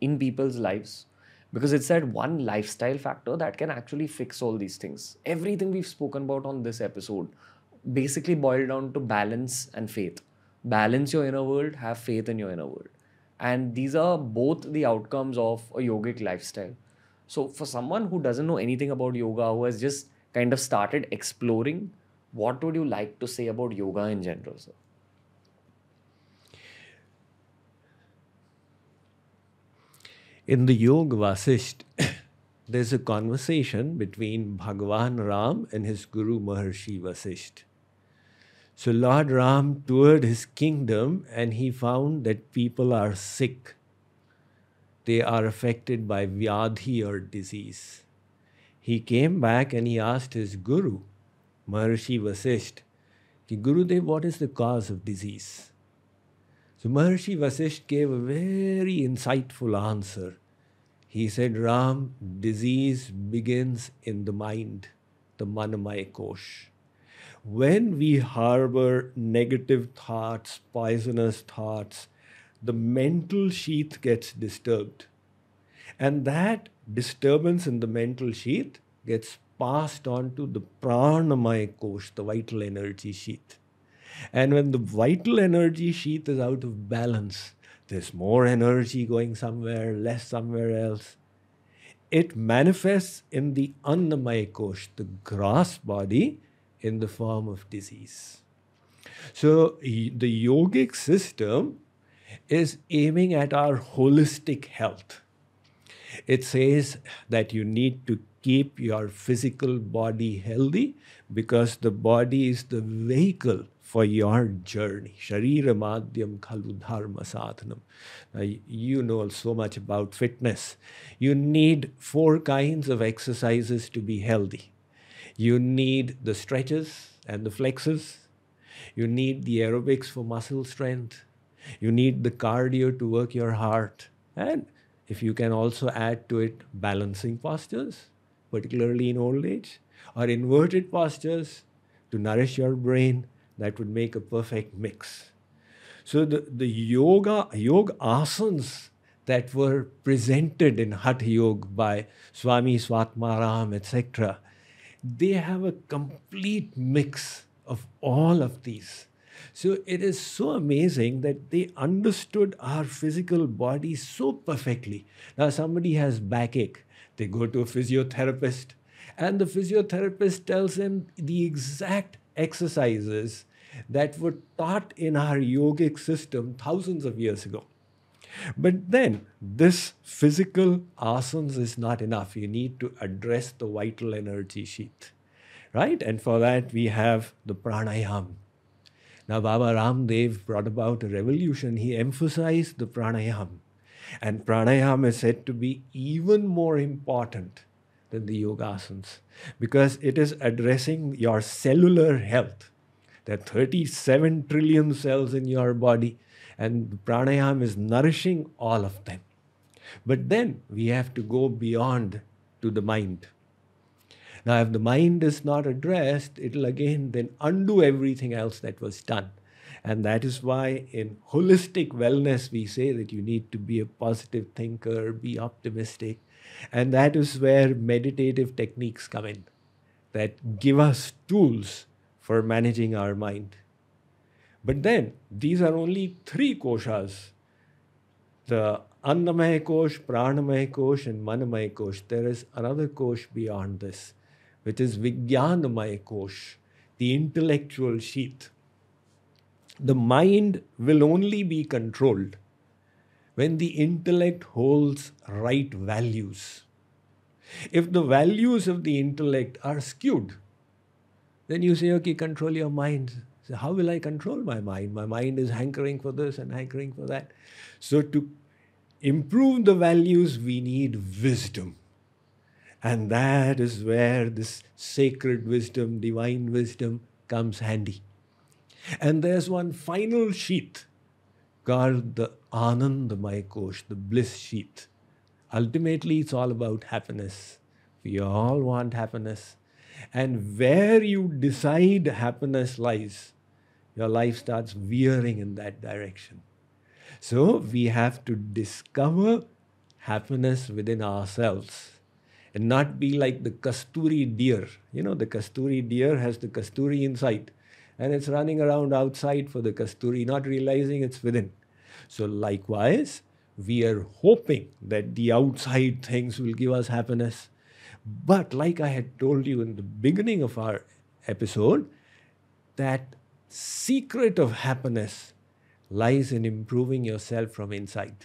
in people's lives because it's that one lifestyle factor that can actually fix all these things. Everything we've spoken about on this episode basically boiled down to balance and faith. Balance your inner world, have faith in your inner world. And these are both the outcomes of a yogic lifestyle. So, for someone who doesn't know anything about yoga, who has just kind of started exploring, what would you like to say about yoga in general, sir? In the Yoga Vasisht, there's a conversation between Bhagavan Ram and his Guru Maharshi Vasisht. So Lord Ram toured his kingdom and he found that people are sick. They are affected by vyadhi or disease. He came back and he asked his Guru, Maharshi Vasisht, Gurudev, what is the cause of disease? So Maharshi Vasisht gave a very insightful answer. He said, Ram, disease begins in the mind, the manamaya kosh. When we harbor negative thoughts, poisonous thoughts, the mental sheath gets disturbed. And that disturbance in the mental sheath gets passed on to the pranamaya kosh, the vital energy sheath. And when the vital energy sheath is out of balance, there's more energy going somewhere, less somewhere else. It manifests in the Annamaya Kosh, the gross body, in the form of disease. So the yogic system is aiming at our holistic health. It says that you need to keep your physical body healthy because the body is the vehicle for your journey. Sharira madhyam khalu dharma sadhanam. Now, you know so much about fitness. You need four kinds of exercises to be healthy. You need the stretches and the flexes. You need the aerobics for muscle strength. You need the cardio to work your heart. And if you can also add to it balancing postures, particularly in old age, or inverted postures to nourish your brain that would make a perfect mix. So the, the yoga, yoga asanas that were presented in Hatha Yoga by Swami Swatmaram, etc., they have a complete mix of all of these. So it is so amazing that they understood our physical body so perfectly. Now, somebody has backache, they go to a physiotherapist, and the physiotherapist tells them the exact exercises that were taught in our yogic system thousands of years ago. But then, this physical asanas is not enough. You need to address the vital energy sheath, right? And for that, we have the pranayam. Now, Baba Ramdev brought about a revolution. He emphasized the pranayam. And pranayam is said to be even more important than the yogasanas because it is addressing your cellular health there are 37 trillion cells in your body, and pranayam is nourishing all of them. But then we have to go beyond to the mind. Now, if the mind is not addressed, it'll again then undo everything else that was done. And that is why in holistic wellness, we say that you need to be a positive thinker, be optimistic. And that is where meditative techniques come in that give us tools for managing our mind. But then, these are only three koshas the Annamaya Kosh, Pranamaya Kosh, and Manamaya Kosh. There is another kosh beyond this, which is Vijnanamaya Kosh, the intellectual sheath. The mind will only be controlled when the intellect holds right values. If the values of the intellect are skewed, then you say, okay, control your mind. So how will I control my mind? My mind is hankering for this and hankering for that. So to improve the values, we need wisdom. And that is where this sacred wisdom, divine wisdom comes handy. And there's one final sheath called the Anandamaya Kosh, the bliss sheath. ultimately it's all about happiness. We all want happiness. And where you decide happiness lies, your life starts veering in that direction. So we have to discover happiness within ourselves and not be like the kasturi deer. You know, the kasturi deer has the kasturi inside and it's running around outside for the kasturi, not realizing it's within. So, likewise, we are hoping that the outside things will give us happiness. But, like I had told you in the beginning of our episode, that secret of happiness lies in improving yourself from inside.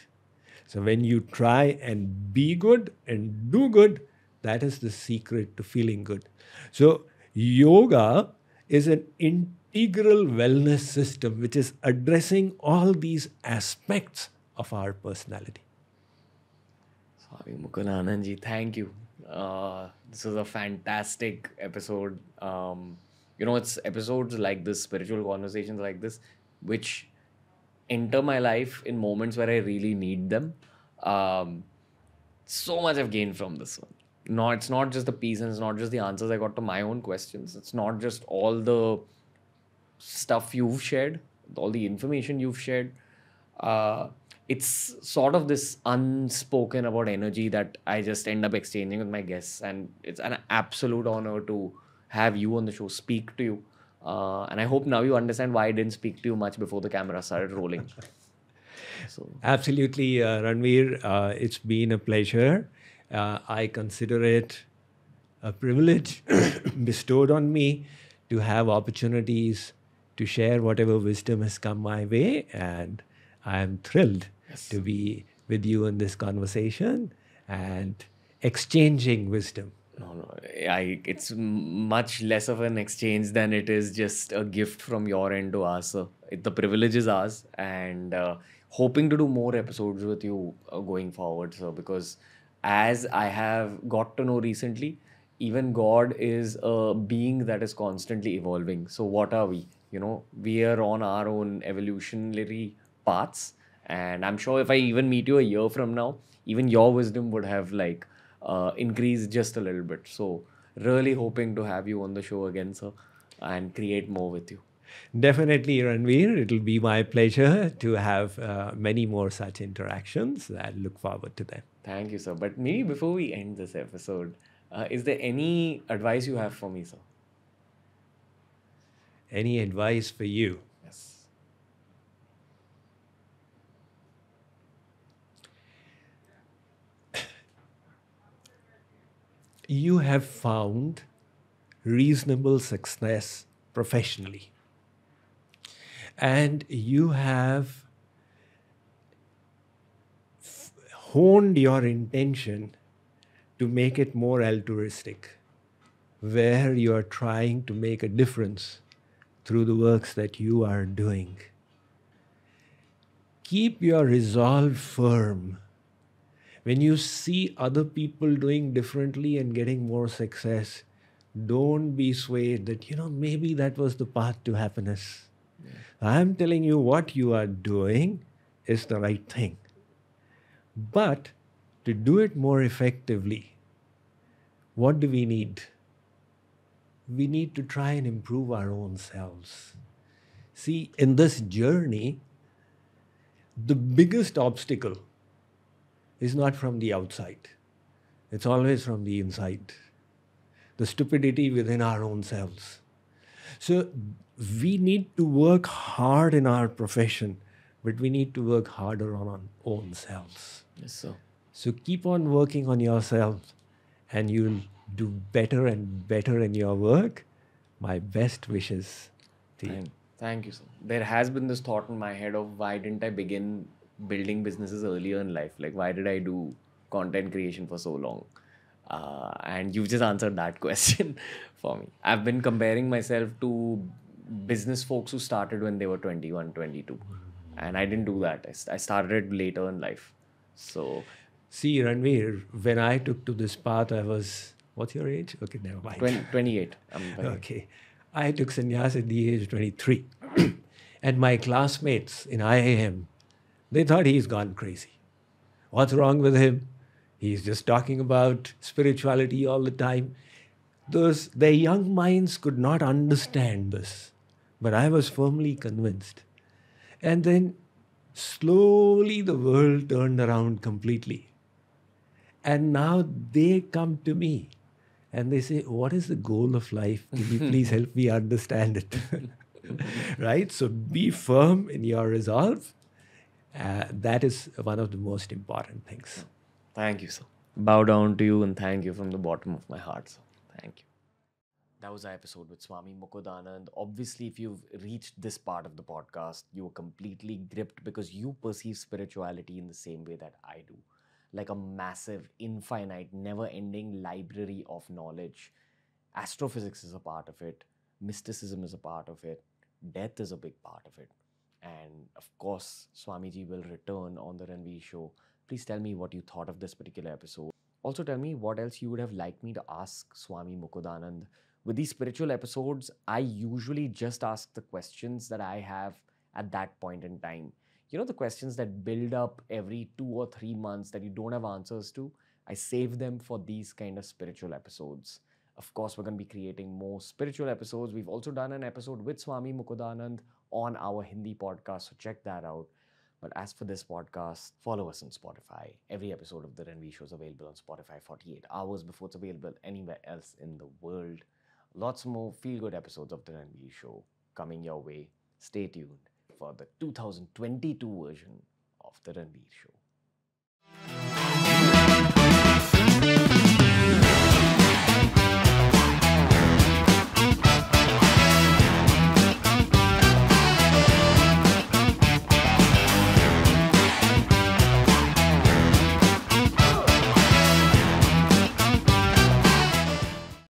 So, when you try and be good and do good, that is the secret to feeling good. So, yoga is an integral wellness system which is addressing all these aspects of our personality. Mukundanandji, thank you. Uh, this was a fantastic episode. Um, you know, it's episodes like this, spiritual conversations like this, which enter my life in moments where I really need them. Um, so much I've gained from this one. No, it's not just the peace and it's not just the answers I got to my own questions. It's not just all the stuff you've shared, all the information you've shared. Uh, it's sort of this unspoken about energy that I just end up exchanging with my guests, and it's an absolute honor to have you on the show, speak to you, uh, and I hope now you understand why I didn't speak to you much before the camera started rolling. so Absolutely, uh, Ranveer. Uh, it's been a pleasure. Uh, I consider it a privilege bestowed on me to have opportunities to share whatever wisdom has come my way. And I am thrilled to be with you in this conversation and exchanging wisdom. No, no. I, it's much less of an exchange than it is just a gift from your end to us. So it, the privilege is ours, and uh, hoping to do more episodes with you uh, going forward. So because as I have got to know recently, even God is a being that is constantly evolving. So what are we? You know, we are on our own evolutionary paths, and I'm sure if I even meet you a year from now, even your wisdom would have like uh, increased just a little bit. So, really hoping to have you on the show again, sir, and create more with you. Definitely, Ranveer. It'll be my pleasure to have uh, many more such interactions. I look forward to them. Thank you, sir. But maybe before we end this episode, uh, is there any advice you have for me, sir? Any advice for you? Yes. You have found reasonable success professionally, and you have honed your intention to make it more altruistic, where you are trying to make a difference through the works that you are doing. Keep your resolve firm. When you see other people doing differently and getting more success, don't be swayed that, you know, maybe that was the path to happiness. I'm telling you what you are doing is the right thing. But to do it more effectively, what do we need? We need to try and improve our own selves. See, in this journey, the biggest obstacle is not from the outside, it's always from the inside. The stupidity within our own selves. So, we need to work hard in our profession, but we need to work harder on our own selves. Yes, sir. So keep on working on yourself and you'll do better and better in your work. My best wishes to you. Thank, thank you, sir. There has been this thought in my head of why didn't I begin building businesses earlier in life? Like, why did I do content creation for so long? Uh, and you've just answered that question for me. I've been comparing myself to business folks who started when they were 21, 22. And I didn't do that. I, I started later in life. So, See, Ranveer, when I took to this path, I was, what's your age? Okay, never mind. 20, 28. I'm Okay. I took sannyas at the age of 23. and my classmates in IIM, they thought he's gone crazy. What's wrong with him? He's just talking about spirituality all the time. Those their young minds could not understand this, but I was firmly convinced. And then slowly the world turned around completely. And now they come to me and they say, What is the goal of life? Can you please help me understand it? right? So be firm in your resolve. Uh, that is one of the most important things. Thank you, sir. Bow down to you and thank you from the bottom of my heart, sir. Thank you. That was our episode with Swami Mukundanand. Obviously, if you've reached this part of the podcast, you are completely gripped because you perceive spirituality in the same way that I do like a massive, infinite, never ending library of knowledge. Astrophysics is a part of it, mysticism is a part of it, death is a big part of it. And of course, Swamiji will return on the Ranveer show. Please tell me what you thought of this particular episode. Also, tell me what else you would have liked me to ask Swami Mukundanand. With these spiritual episodes, I usually just ask the questions that I have at that point in time you know the questions that build up every two or three months that you don't have answers to i save them for these kind of spiritual episodes of course we're going to be creating more spiritual episodes we've also done an episode with swami mukundanand on our hindi podcast so check that out but as for this podcast, follow us on Spotify. Every episode of The Ranveer Show is available on Spotify 48 hours before it's available anywhere else in the world. Lots more feel good episodes of The Ranveer Show coming your way. Stay tuned for the 2022 version of The Ranveer Show.